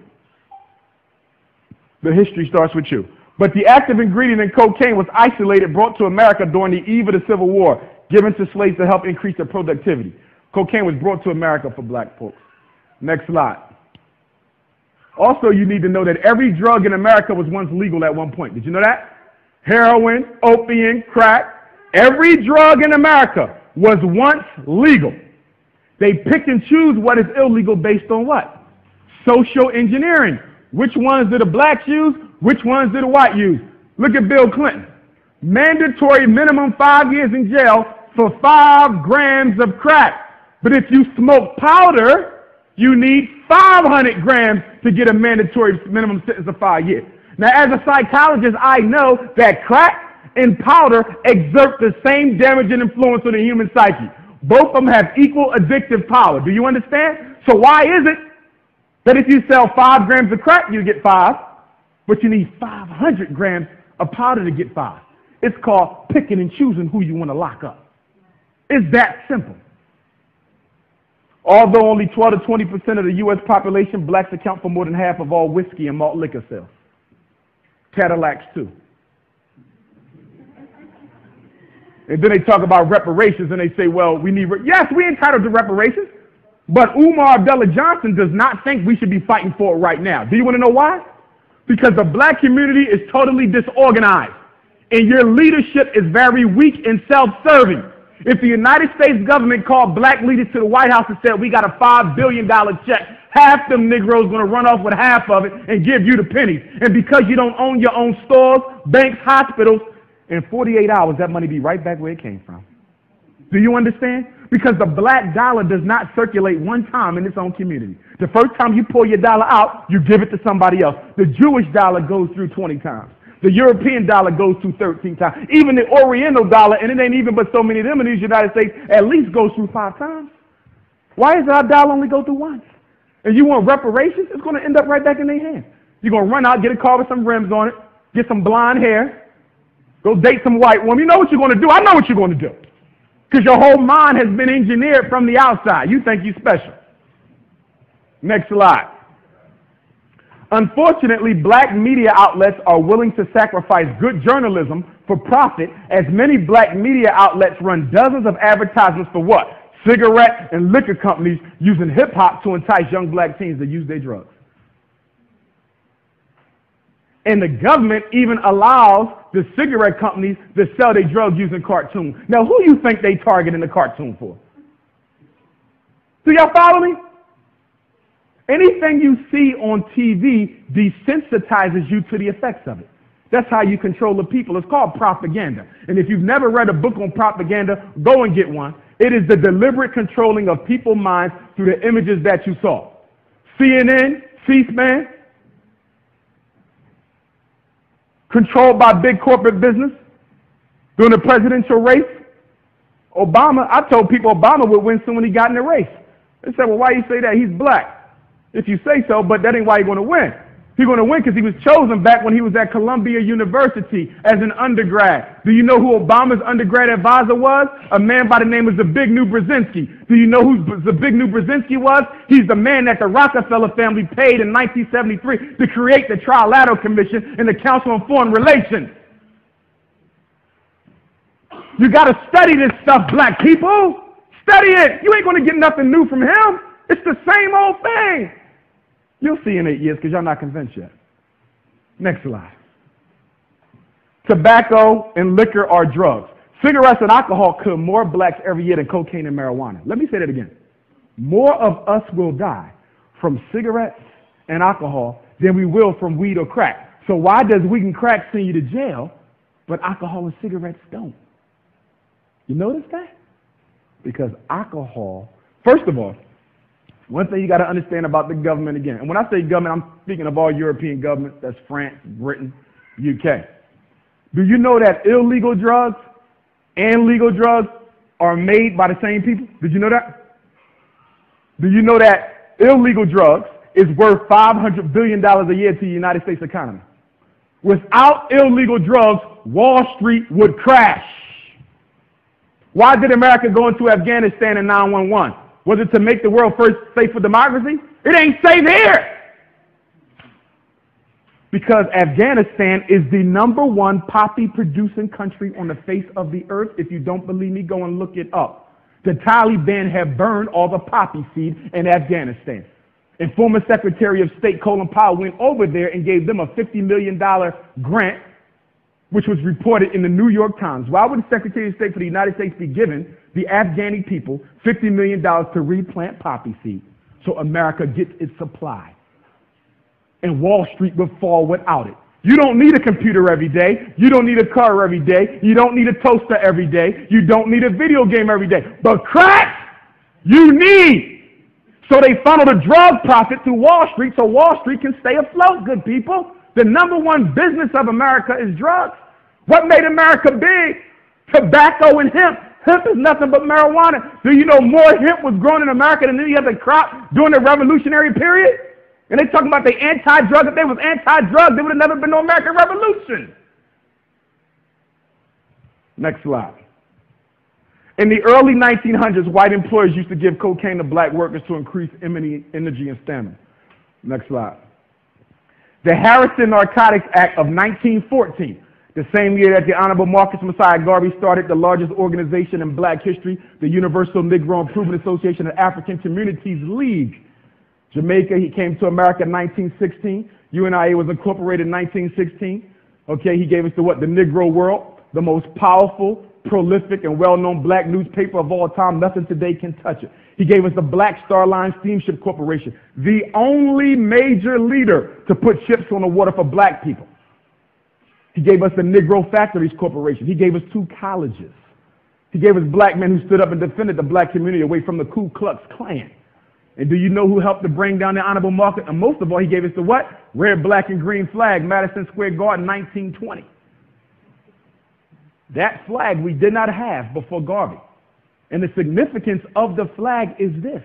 The history starts with you. But the active ingredient in cocaine was isolated, brought to America during the eve of the Civil War, given to slaves to help increase their productivity. Cocaine was brought to America for black folks. Next slide. Also, you need to know that every drug in America was once legal at one point. Did you know that? Heroin, opium, crack. Every drug in America was once legal. They pick and choose what is illegal based on what? Social engineering. Which ones do the blacks use? Which ones do the white use? Look at Bill Clinton. Mandatory minimum five years in jail for five grams of crack. But if you smoke powder, you need 500 grams to get a mandatory minimum sentence of five years. Now, as a psychologist, I know that crack and powder exert the same damaging influence on the human psyche. Both of them have equal addictive power. Do you understand? So why is it that if you sell five grams of crack, you get five, but you need 500 grams of powder to get five? It's called picking and choosing who you want to lock up. It's that simple. Although only 12 to 20 percent of the U.S. population, blacks account for more than half of all whiskey and malt liquor sales. Cadillacs too. And then they talk about reparations and they say, well, we need, yes, we're entitled to reparations, but Umar Abdullah Johnson does not think we should be fighting for it right now. Do you want to know why? Because the black community is totally disorganized and your leadership is very weak and self-serving. If the United States government called black leaders to the White House and said, we got a $5 billion check, half them Negroes going to run off with half of it and give you the pennies. And because you don't own your own stores, banks, hospitals, in 48 hours, that money be right back where it came from. Do you understand? Because the black dollar does not circulate one time in its own community. The first time you pull your dollar out, you give it to somebody else. The Jewish dollar goes through 20 times. The European dollar goes through 13 times. Even the Oriental dollar, and it ain't even but so many of them in these United States, at least goes through five times. Why does our dollar only go through once? And you want reparations? It's going to end up right back in their hands. You're going to run out, get a car with some rims on it, get some blonde hair, go date some white woman. You know what you're going to do. I know what you're going to do. Because your whole mind has been engineered from the outside. You think you're special. Next slide. Unfortunately, black media outlets are willing to sacrifice good journalism for profit as many black media outlets run dozens of advertisements for what? Cigarette and liquor companies using hip hop to entice young black teens to use their drugs. And the government even allows the cigarette companies to sell their drugs using cartoons. Now, who do you think they target in the cartoon for? Do y'all follow me? Anything you see on TV desensitizes you to the effects of it. That's how you control the people. It's called propaganda. And if you've never read a book on propaganda, go and get one. It is the deliberate controlling of people's minds through the images that you saw. CNN, C-SPAN, controlled by big corporate business during the presidential race. Obama, I told people Obama would win soon when he got in the race. They said, well, why do you say that? He's black if you say so, but that ain't why you're going to win. He's going to win because he was chosen back when he was at Columbia University as an undergrad. Do you know who Obama's undergrad advisor was? A man by the name of Zbigniew Brzezinski. Do you know who Zbigniew Brzezinski was? He's the man that the Rockefeller family paid in 1973 to create the Trilateral Commission and the Council on Foreign Relations. You got to study this stuff, black people. Study it. You ain't going to get nothing new from him. It's the same old thing. You'll see in eight years because y'all not convinced yet. Next slide. Tobacco and liquor are drugs. Cigarettes and alcohol kill more blacks every year than cocaine and marijuana. Let me say that again. More of us will die from cigarettes and alcohol than we will from weed or crack. So why does weed and crack send you to jail, but alcohol and cigarettes don't? You notice that? Because alcohol, first of all, one thing you got to understand about the government again, and when I say government, I'm speaking of all European governments. That's France, Britain, UK. Do you know that illegal drugs and legal drugs are made by the same people? Did you know that? Do you know that illegal drugs is worth $500 billion a year to the United States economy? Without illegal drugs, Wall Street would crash. Why did America go into Afghanistan in 911? Was it to make the world first safe for democracy? It ain't safe here. Because Afghanistan is the number one poppy producing country on the face of the earth. If you don't believe me, go and look it up. The Taliban have burned all the poppy seed in Afghanistan. And former Secretary of State Colin Powell went over there and gave them a $50 million grant which was reported in the New York Times. Why would the Secretary of State for the United States be giving the Afghani people $50 million to replant poppy seed so America gets its supply? And Wall Street would fall without it. You don't need a computer every day. You don't need a car every day. You don't need a toaster every day. You don't need a video game every day. But crack, you need. So they funnel the drug profit through Wall Street so Wall Street can stay afloat, good people. The number one business of America is drugs. What made America big? Tobacco and hemp. Hemp is nothing but marijuana. Do you know more hemp was grown in America than any other crop during the Revolutionary period? And they talking about the anti-drug. If they was anti-drug, there would have never been no American Revolution. Next slide. In the early 1900s, white employers used to give cocaine to black workers to increase energy and stamina. Next slide. The Harrison Narcotics Act of 1914, the same year that the Honorable Marcus Mosiah Garvey started the largest organization in black history, the Universal Negro Improvement Association of African Communities League. Jamaica, he came to America in 1916. UNIA was incorporated in 1916. Okay, he gave us the what? The Negro World, the most powerful, prolific, and well-known black newspaper of all time. Nothing today can touch it. He gave us the Black Star Line Steamship Corporation, the only major leader to put ships on the water for black people. He gave us the Negro Factories Corporation. He gave us two colleges. He gave us black men who stood up and defended the black community away from the Ku Klux Klan. And do you know who helped to bring down the honorable Marcus? And most of all, he gave us the what? Red, black, and green flag, Madison Square Garden, 1920. That flag we did not have before Garvey. And the significance of the flag is this.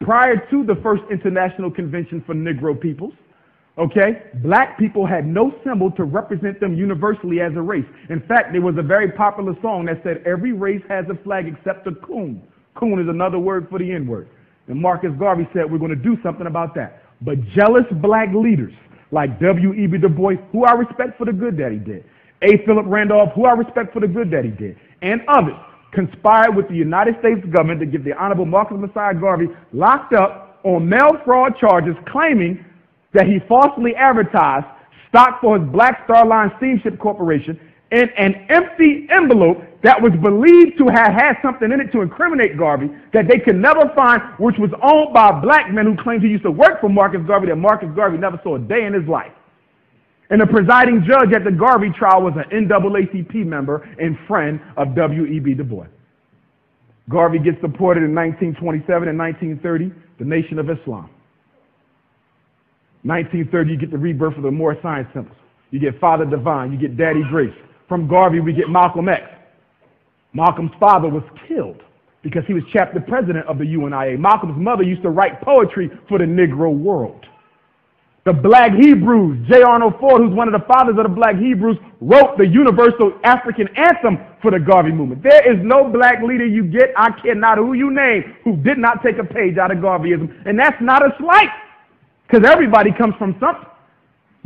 Prior to the first International Convention for Negro Peoples, okay, black people had no symbol to represent them universally as a race. In fact, there was a very popular song that said, every race has a flag except the coon. Coon is another word for the N-word. And Marcus Garvey said, we're going to do something about that. But jealous black leaders like W.E.B. Du Bois, who I respect for the good that he did, A. Philip Randolph, who I respect for the good that he did, and others conspired with the United States government to get the Honorable Marcus Mosiah Garvey locked up on mail fraud charges claiming that he falsely advertised stock for his Black Star Line Steamship Corporation in an empty envelope that was believed to have had something in it to incriminate Garvey that they could never find, which was owned by black man who claimed he used to work for Marcus Garvey, that Marcus Garvey never saw a day in his life. And the presiding judge at the Garvey trial was an NAACP member and friend of W.E.B. Du Bois. Garvey gets deported in 1927 and 1930, the Nation of Islam. 1930, you get the rebirth of the Moorish Science Temples. You get Father Divine, you get Daddy Grace. From Garvey, we get Malcolm X. Malcolm's father was killed because he was chapter president of the UNIA. Malcolm's mother used to write poetry for the Negro world. The Black Hebrews, J. Arnold Ford, who's one of the fathers of the Black Hebrews, wrote the universal African anthem for the Garvey movement. There is no black leader you get, I care not who you name, who did not take a page out of Garveyism. And that's not a slight, because everybody comes from something.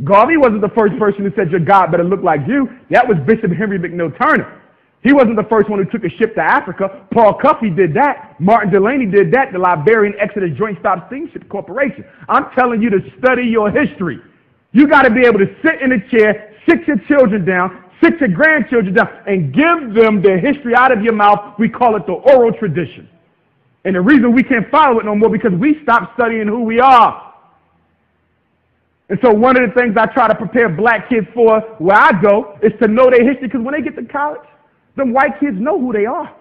Garvey wasn't the first person who said your God better look like you. That was Bishop Henry McNeill Turner. He wasn't the first one who took a ship to Africa. Paul Cuffe did that. Martin Delany did that. The Liberian Exodus Joint Stock Steamship Corporation. I'm telling you to study your history. You got to be able to sit in a chair, sit your children down, sit your grandchildren down, and give them the history out of your mouth. We call it the oral tradition. And the reason we can't follow it no more because we stopped studying who we are. And so one of the things I try to prepare black kids for where I go is to know their history because when they get to college, them white kids know who they are.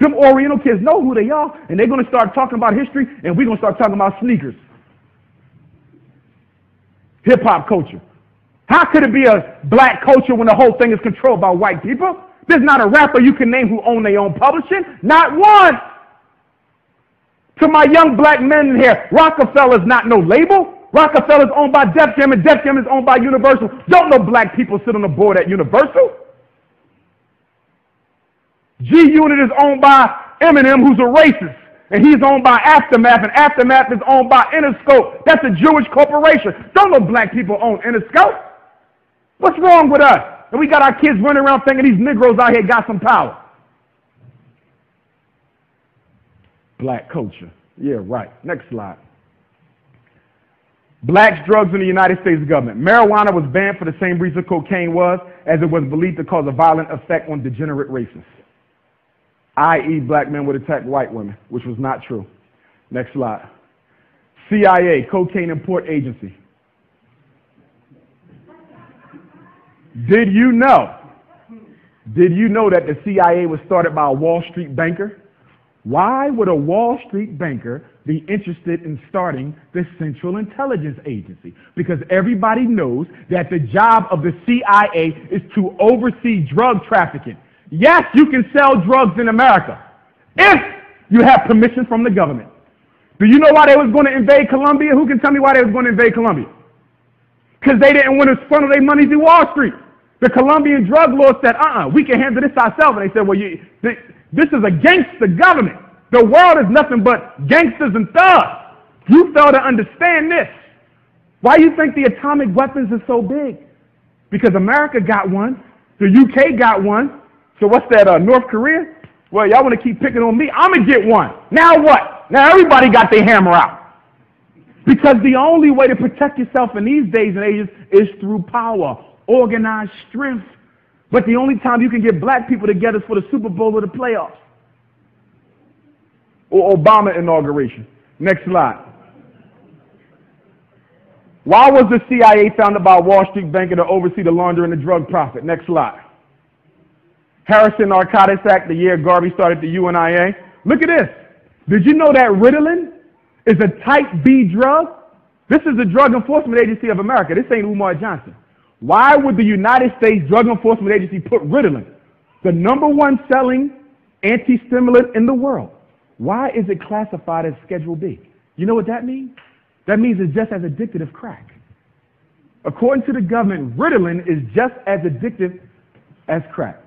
Them Oriental kids know who they are, and they're going to start talking about history, and we're going to start talking about sneakers. Hip hop culture. How could it be a black culture when the whole thing is controlled by white people? There's not a rapper you can name who own their own publishing. Not one. To my young black men here, Roc-A-Fella's not no label. Roc-A-Fella's owned by Def Jam, and Def Jam is owned by Universal. Don't know black people sit on the board at Universal. G Unit is owned by Eminem, who's a racist. And he's owned by Aftermath, and Aftermath is owned by Interscope. That's a Jewish corporation. Don't know black people own Interscope. What's wrong with us? And we got our kids running around thinking these Negroes out here got some power. Black culture. Yeah, right. Next slide. Blacks drugs in the United States government. Marijuana was banned for the same reason cocaine was, as it was believed to cause a violent effect on degenerate races i.e., black men would attack white women, which was not true. Next slide. CIA, Cocaine Import Agency. Did you know? Did you know that the CIA was started by a Wall Street banker Why would a Wall Street banker be interested in starting the Central Intelligence Agency? Because everybody knows that the job of the CIA is to oversee drug trafficking. Yes, you can sell drugs in America if you have permission from the government. Do you know why they was going to invade Colombia? Who can tell me why they was going to invade Colombia? Because they didn't want to funnel their money through Wall Street. The Colombian drug lord said, uh-uh, we can handle this ourselves. And they said, well, you, this is against the government. The world is nothing but gangsters and thugs. You fail to understand this. Why do you think the atomic weapons are so big? Because America got one, the UK got one. So what's that, uh, North Korea? Well, y'all want to keep picking on me? I'm going to get one. Now what? Now everybody got their hammer out. Because the only way to protect yourself in these days and ages is through power, organized strength. But the only time you can get black people together is for the Super Bowl or the playoffs. Or Obama inauguration. Next slide. Why was the CIA founded by Wall Street banker to oversee the laundering of drug profit? Next slide. Harrison Narcotics Act, the year Garvey started the UNIA. Look at this. Did you know that Ritalin is a type B drug? This is the Drug Enforcement Agency of America. This ain't Umar Johnson. Why would the United States Drug Enforcement Agency put Ritalin, the number one selling anti-stimulant in the world, why is it classified as Schedule B? You know what that means? That means it's just as addictive as crack. According to the government, Ritalin is just as addictive as crack.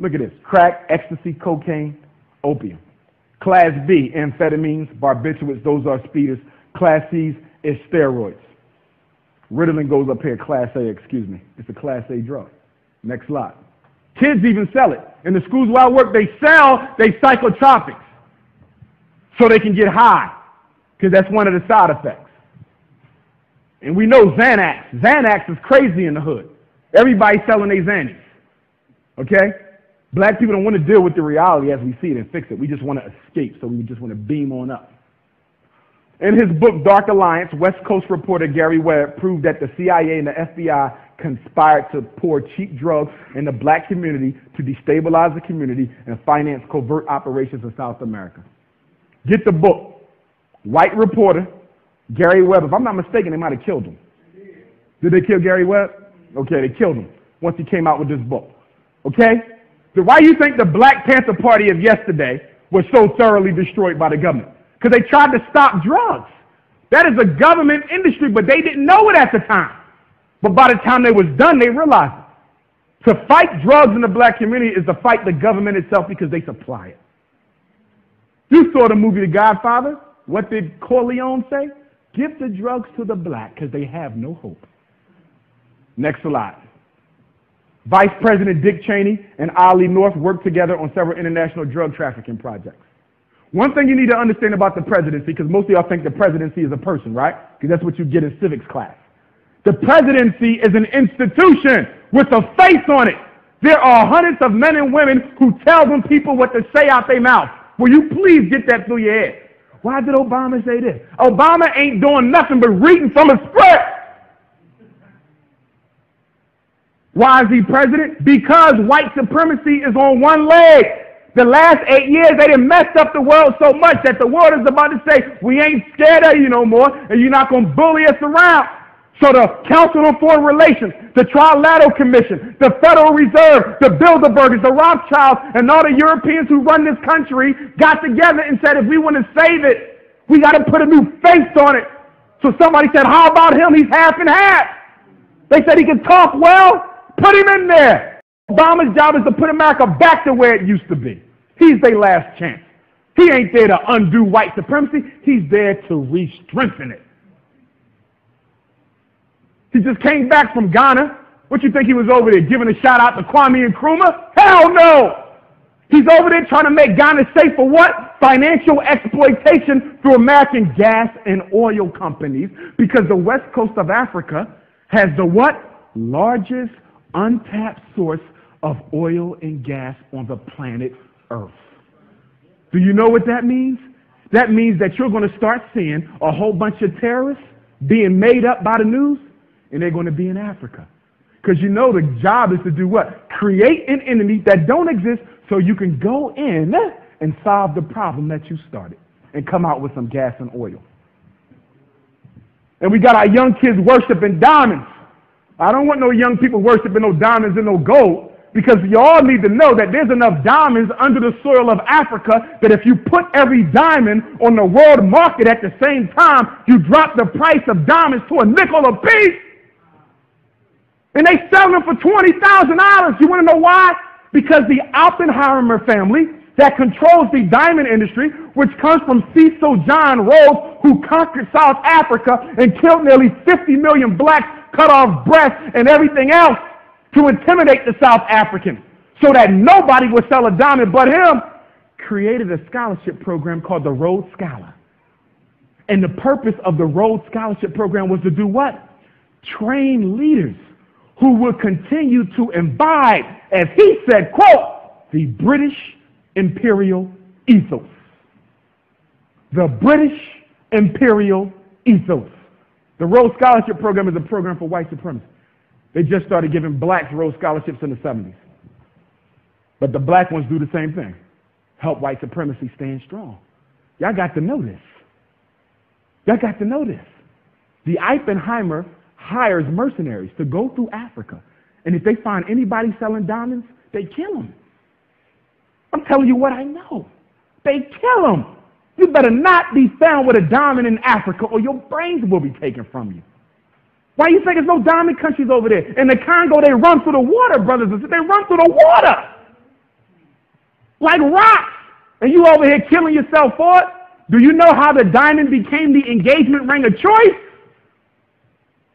Look at this. Crack, ecstasy, cocaine, opium. Class B, amphetamines, barbiturates, those are speeders. Class C's is steroids. Ritalin goes up here, Class A, excuse me. It's a Class A drug. Next slide. Kids even sell it. In the schools where I work, they sell they psychotropics so they can get high because that's one of the side effects. And we know Xanax. Xanax is crazy in the hood. Everybody's selling their Xanax. Okay? Black people don't want to deal with the reality as we see it and fix it. We just want to escape, so we just want to beam on up. In his book, Dark Alliance, West Coast reporter Gary Webb proved that the CIA and the FBI conspired to pour cheap drugs in the black community to destabilize the community and finance covert operations in South America. Get the book. White reporter, Gary Webb. If I'm not mistaken, they might have killed him. Did they kill Gary Webb? Okay, they killed him once he came out with this book. Okay? So why do you think the Black Panther Party of yesterday was so thoroughly destroyed by the government? Because they tried to stop drugs. That is a government industry, but they didn't know it at the time. But by the time they was done, they realized it. To fight drugs in the black community is to fight the government itself because they supply it. You saw the movie The Godfather. What did Corleone say? Give the drugs to the black because they have no hope. Next slide. Vice President Dick Cheney and Ollie North worked together on several international drug trafficking projects. One thing you need to understand about the presidency, because most of y'all think the presidency is a person, right? Because that's what you get in civics class. The presidency is an institution with a face on it. There are hundreds of men and women who tell them people what to say out their mouth. Will you please get that through your head? Why did Obama say this? Obama ain't doing nothing but reading from a script. Why is he president? Because white supremacy is on one leg. The last eight years, they done messed up the world so much that the world is about to say, we ain't scared of you no more, and you're not going to bully us around. So the Council on Foreign Relations, the Trilateral Commission, the Federal Reserve, the Bilderbergers, the Rothschilds, and all the Europeans who run this country got together and said, if we want to save it, we got to put a new face on it. So somebody said, how about him? He's half and half. They said he can talk well. Put him in there. Obama's job is to put America back to where it used to be. He's their last chance. He ain't there to undo white supremacy. He's there to re-strengthen it. He just came back from Ghana. What you think he was over there giving a shout out to Kwame Nkrumah? Hell no! He's over there trying to make Ghana safe for what? Financial exploitation through American gas and oil companies because the west coast of Africa has the what? Largest untapped source of oil and gas on the planet Earth. Do you know what that means? That means that you're going to start seeing a whole bunch of terrorists being made up by the news, and they're going to be in Africa. Because you know the job is to do what? Create an enemy that don't exist so you can go in and solve the problem that you started and come out with some gas and oil. And we got our young kids worshiping diamonds. I don't want no young people worshiping no diamonds and no gold because you all need to know that there's enough diamonds under the soil of Africa that if you put every diamond on the world market at the same time, you drop the price of diamonds to a nickel a piece. And they sell them for $20,000. You want to know why? Because the Oppenheimer family that controls the diamond industry, which comes from Cecil John Rhodes, who conquered South Africa and killed nearly 50 million blacks, cut off breasts and everything else to intimidate the South African so that nobody would sell a diamond but him, created a scholarship program called the Rhodes Scholar. And the purpose of the Rhodes Scholarship Program was to do what? Train leaders who would continue to imbibe, as he said, quote, the British imperial ethos. The British imperial ethos. The Rhodes Scholarship Program is a program for white supremacists. They just started giving blacks Rhodes Scholarships in the 70s. But the black ones do the same thing. Help white supremacy stand strong. Y'all got to know this. Y'all got to know this. The Oppenheimer hires mercenaries to go through Africa. And if they find anybody selling diamonds, they kill them. I'm telling you what I know. They kill them. You better not be found with a diamond in Africa or your brains will be taken from you. Why you think there's no diamond countries over there? In the Congo, they run through the water, brothers and sisters. They run through the water. Like rocks. And you over here killing yourself for it? Do you know how the diamond became the engagement ring of choice?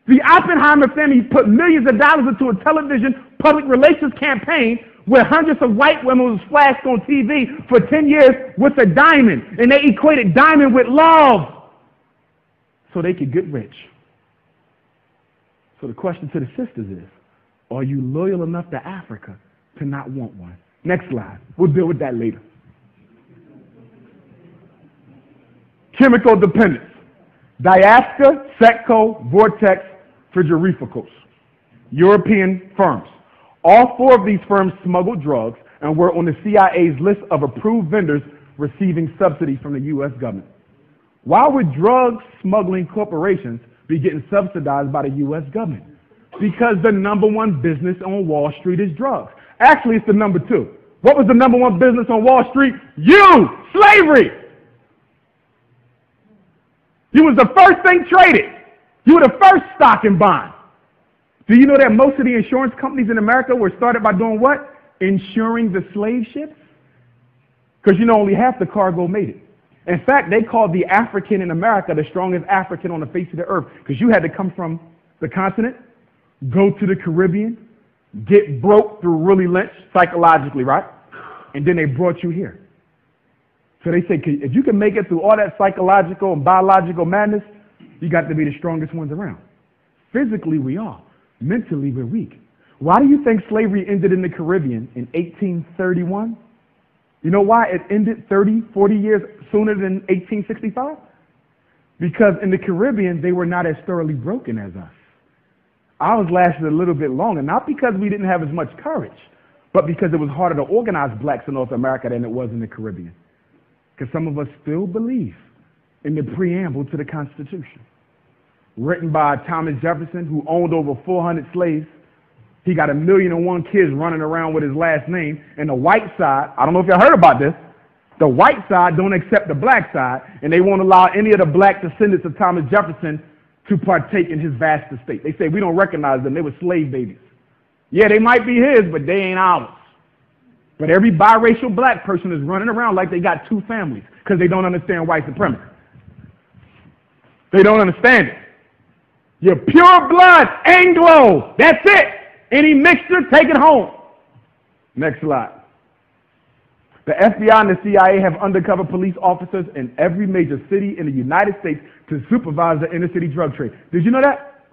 The Oppenheimer family put millions of dollars into a television public relations campaign where hundreds of white women was flashed on TV for 10 years with a diamond. And they equated diamond with love so they could get rich. So the question to the sisters is, are you loyal enough to Africa to not want one? Next slide. We'll deal with that later. Chemical dependence. DIACSA, SETCO, Vortex, Frigorificals. European firms. All four of these firms smuggled drugs and were on the CIA's list of approved vendors receiving subsidies from the U.S. government. Why would drug smuggling corporations be getting subsidized by the U.S. government? Because the number one business on Wall Street is drugs. Actually, it's the number two. What was the number one business on Wall Street? You! Slavery! You was the first thing traded. You were the first stock and bond. Do you know that most of the insurance companies in America were started by doing what? Insuring the slave ships? Because you know only half the cargo made it. In fact, they called the African in America the strongest African on the face of the earth because you had to come from the continent, go to the Caribbean, get broke through Willie Lynch psychologically, right? And then they brought you here. So they say, if you can make it through all that psychological and biological madness, you got to be the strongest ones around. Physically, we are. Mentally, we're weak. Why do you think slavery ended in the Caribbean in 1831? You know why it ended 30, 40 years sooner than 1865? Because in the Caribbean, they were not as thoroughly broken as us. Ours lasted a little bit longer, not because we didn't have as much courage, but because it was harder to organize blacks in North America than it was in the Caribbean. Because some of us still believe in the preamble to the Constitution, written by Thomas Jefferson, who owned over 400 slaves. He got a million and one kids running around with his last name. And the white side, I don't know if y'all heard about this, the white side don't accept the black side, and they won't allow any of the black descendants of Thomas Jefferson to partake in his vast estate. They say we don't recognize them. They were slave babies. Yeah, they might be his, but they ain't ours. But every biracial black person is running around like they got two families because they don't understand white supremacy. They don't understand it. You're pure blood, Anglo. That's it. Any mixture, take it home. Next slide. The FBI and the CIA have undercover police officers in every major city in the United States to supervise the inner city drug trade. Did you know that?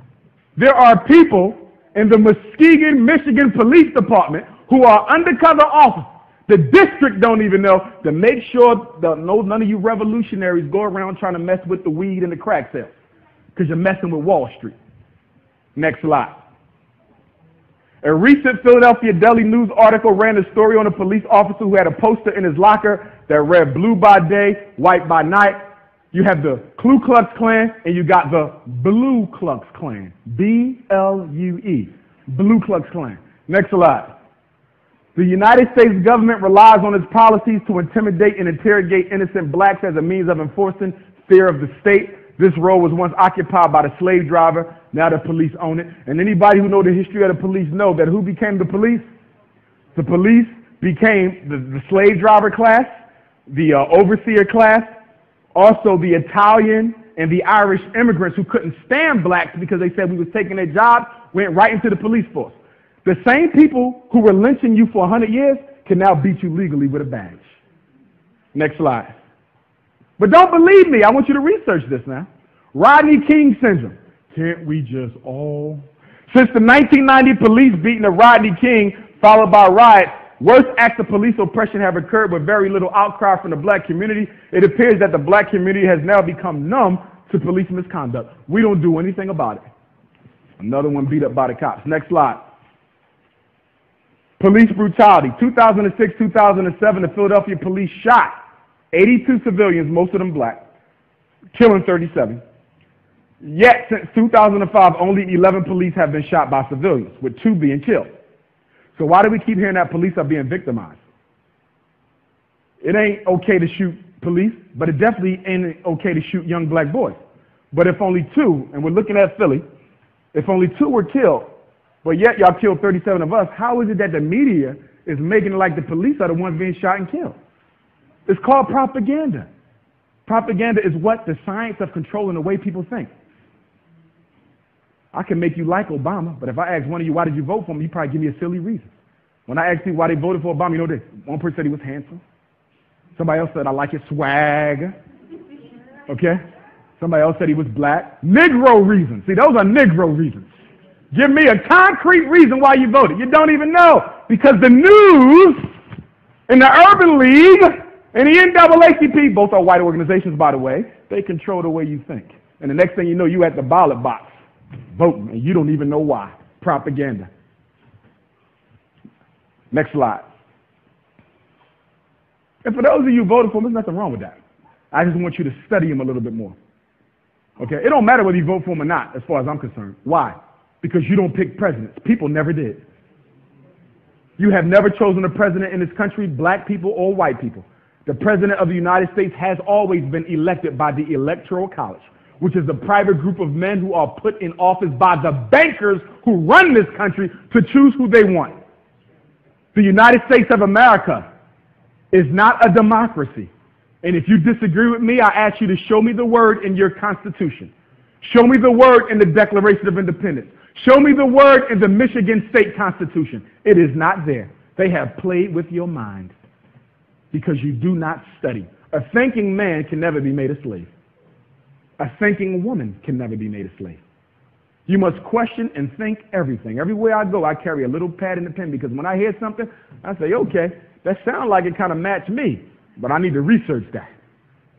There are people in the Muskegon, Michigan Police Department who are undercover officers. The district don't even know to make sure that no, none of you revolutionaries go around trying to mess with the weed and the crack sales because you're messing with Wall Street. Next slide. A recent Philadelphia Daily News article ran a story on a police officer who had a poster in his locker that read blue by day, white by night. You have the Ku Klux Klan and you got the Blue Klux Klan. B-L-U-E. Blue Klux Klan. Next slide. The United States government relies on its policies to intimidate and interrogate innocent blacks as a means of enforcing fear of the state. This role was once occupied by the slave driver. Now the police own it. And anybody who know the history of the police know that who became the police? The police became the, the slave driver class, the uh, overseer class, also the Italian and the Irish immigrants who couldn't stand blacks because they said we was taking their jobs, went right into the police force. The same people who were lynching you for 100 years can now beat you legally with a badge. Next slide. But don't believe me. I want you to research this now. Rodney King syndrome. Can't we just all? Since the 1990 police beating of Rodney King, followed by riots, worse acts of police oppression have occurred with very little outcry from the black community. It appears that the black community has now become numb to police misconduct. We don't do anything about it. Another one beat up by the cops. Next slide. Police brutality. 2006, 2007, the Philadelphia police shot 82 civilians, most of them black, killing 37. Yet, since 2005, only 11 police have been shot by civilians, with two being killed. So why do we keep hearing that police are being victimized? It ain't okay to shoot police, but it definitely ain't okay to shoot young black boys. But if only two, and we're looking at Philly, if only two were killed, but yet y'all killed 37 of us, how is it that the media is making it like the police are the ones being shot and killed? It's called propaganda. Propaganda is what? The science of controlling the way people think. I can make you like Obama, but if I ask one of you, why did you vote for him, you probably give me a silly reason. When I ask people why they voted for Obama, you know this. One person said he was handsome. Somebody else said, I like his swag. Okay? Somebody else said he was black. Negro reasons. See, those are Negro reasons. Give me a concrete reason why you voted. You don't even know. Because the news in the Urban League and the NAACP, both are white organizations, by the way, they control the way you think. And the next thing you know, you at the ballot box voting, and you don't even know why. Propaganda. Next slide. And for those of you voting for him, there's nothing wrong with that. I just want you to study him a little bit more. Okay? It don't matter whether you vote for him or not, as far as I'm concerned. Why? Because you don't pick presidents. People never did. You have never chosen a president in this country, black people or white people. The President of the United States has always been elected by the Electoral College, which is a private group of men who are put in office by the bankers who run this country to choose who they want. The United States of America is not a democracy. And if you disagree with me, I ask you to show me the word in your Constitution. Show me the word in the Declaration of Independence. Show me the word in the Michigan State Constitution. It is not there. They have played with your mind because you do not study. A thinking man can never be made a slave. A thinking woman can never be made a slave. You must question and think everything. Everywhere I go, I carry a little pad and a pen because when I hear something, I say, okay, that sounds like it kind of matched me, but I need to research that.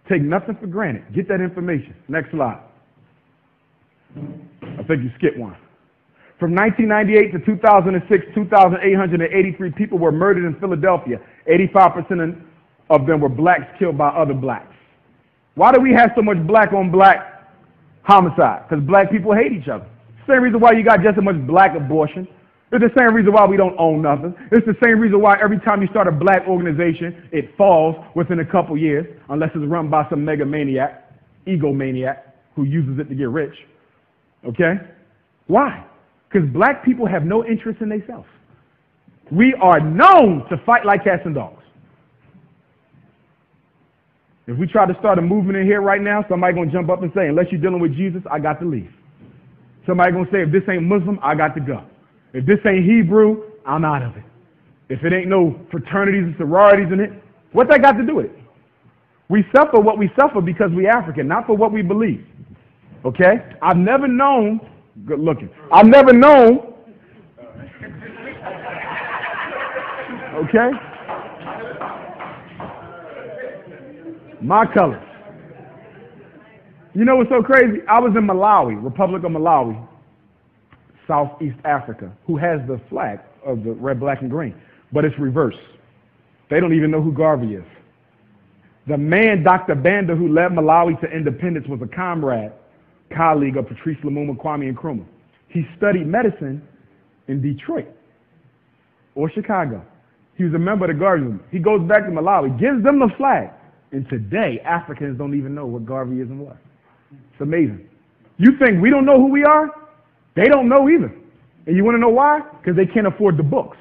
Take nothing for granted. Get that information. Next slide. I think you skipped one. From 1998 to 2006, 2,883 people were murdered in Philadelphia. 85% of them were blacks killed by other blacks. Why do we have so much black on black homicide? Because black people hate each other. Same reason why you got just as much black abortion. It's the same reason why we don't own nothing. It's the same reason why every time you start a black organization, it falls within a couple years, unless it's run by some megamaniac, egomaniac, who uses it to get rich. Okay? Why? Because black people have no interest in themselves. We are known to fight like cats and dogs. If we try to start a movement in here right now, somebody gonna jump up and say, unless you're dealing with Jesus, I got to leave. Somebody gonna say, if this ain't Muslim, I got to go. If this ain't Hebrew, I'm out of it. If it ain't no fraternities and sororities in it, what that got to do with it? We suffer what we suffer because we African, not for what we believe. Okay? I've never known Good looking. I've never known. Okay? My color. You know what's so crazy? I was in Malawi, Republic of Malawi, Southeast Africa, who has the flag of the red, black, and green, but it's reversed. They don't even know who Garvey is. The man, Dr. Banda, who led Malawi to independence, was a comrade, colleague of Patrice Lumumba, Kwame Nkrumah. He studied medicine in Detroit or Chicago. He was a member of the Garvey. He goes back to Malawi, gives them the flag, and today Africans don't even know what Garvey is and what. It's amazing. You think we don't know who we are? They don't know either. And you want to know why? Because they can't afford the books.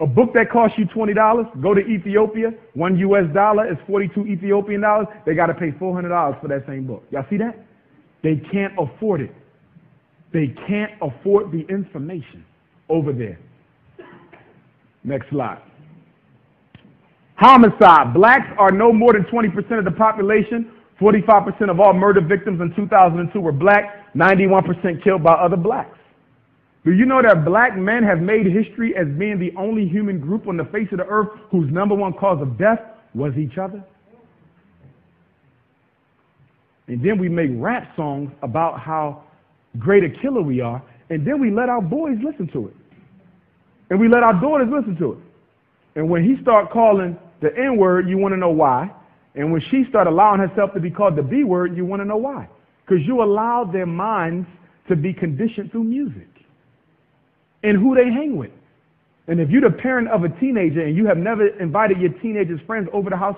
A book that costs you $20, go to Ethiopia, one US dollar is 42 Ethiopian dollars. They got to pay $400 for that same book. Y'all see that? They can't afford it. They can't afford the information over there. Next slide. Homicide. Blacks are no more than 20% of the population. 45% of all murder victims in 2002 were black, 91% killed by other blacks. Do you know that black men have made history as being the only human group on the face of the earth whose number one cause of death was each other? And then we make rap songs about how great a killer we are, and then we let our boys listen to it. And we let our daughters listen to it. And when he start calling the N word, you want to know why. And when she start allowing herself to be called the B word, you want to know why. Because you allowed their minds to be conditioned through music and who they hang with. And if you're the parent of a teenager and you have never invited your teenager's friends over the house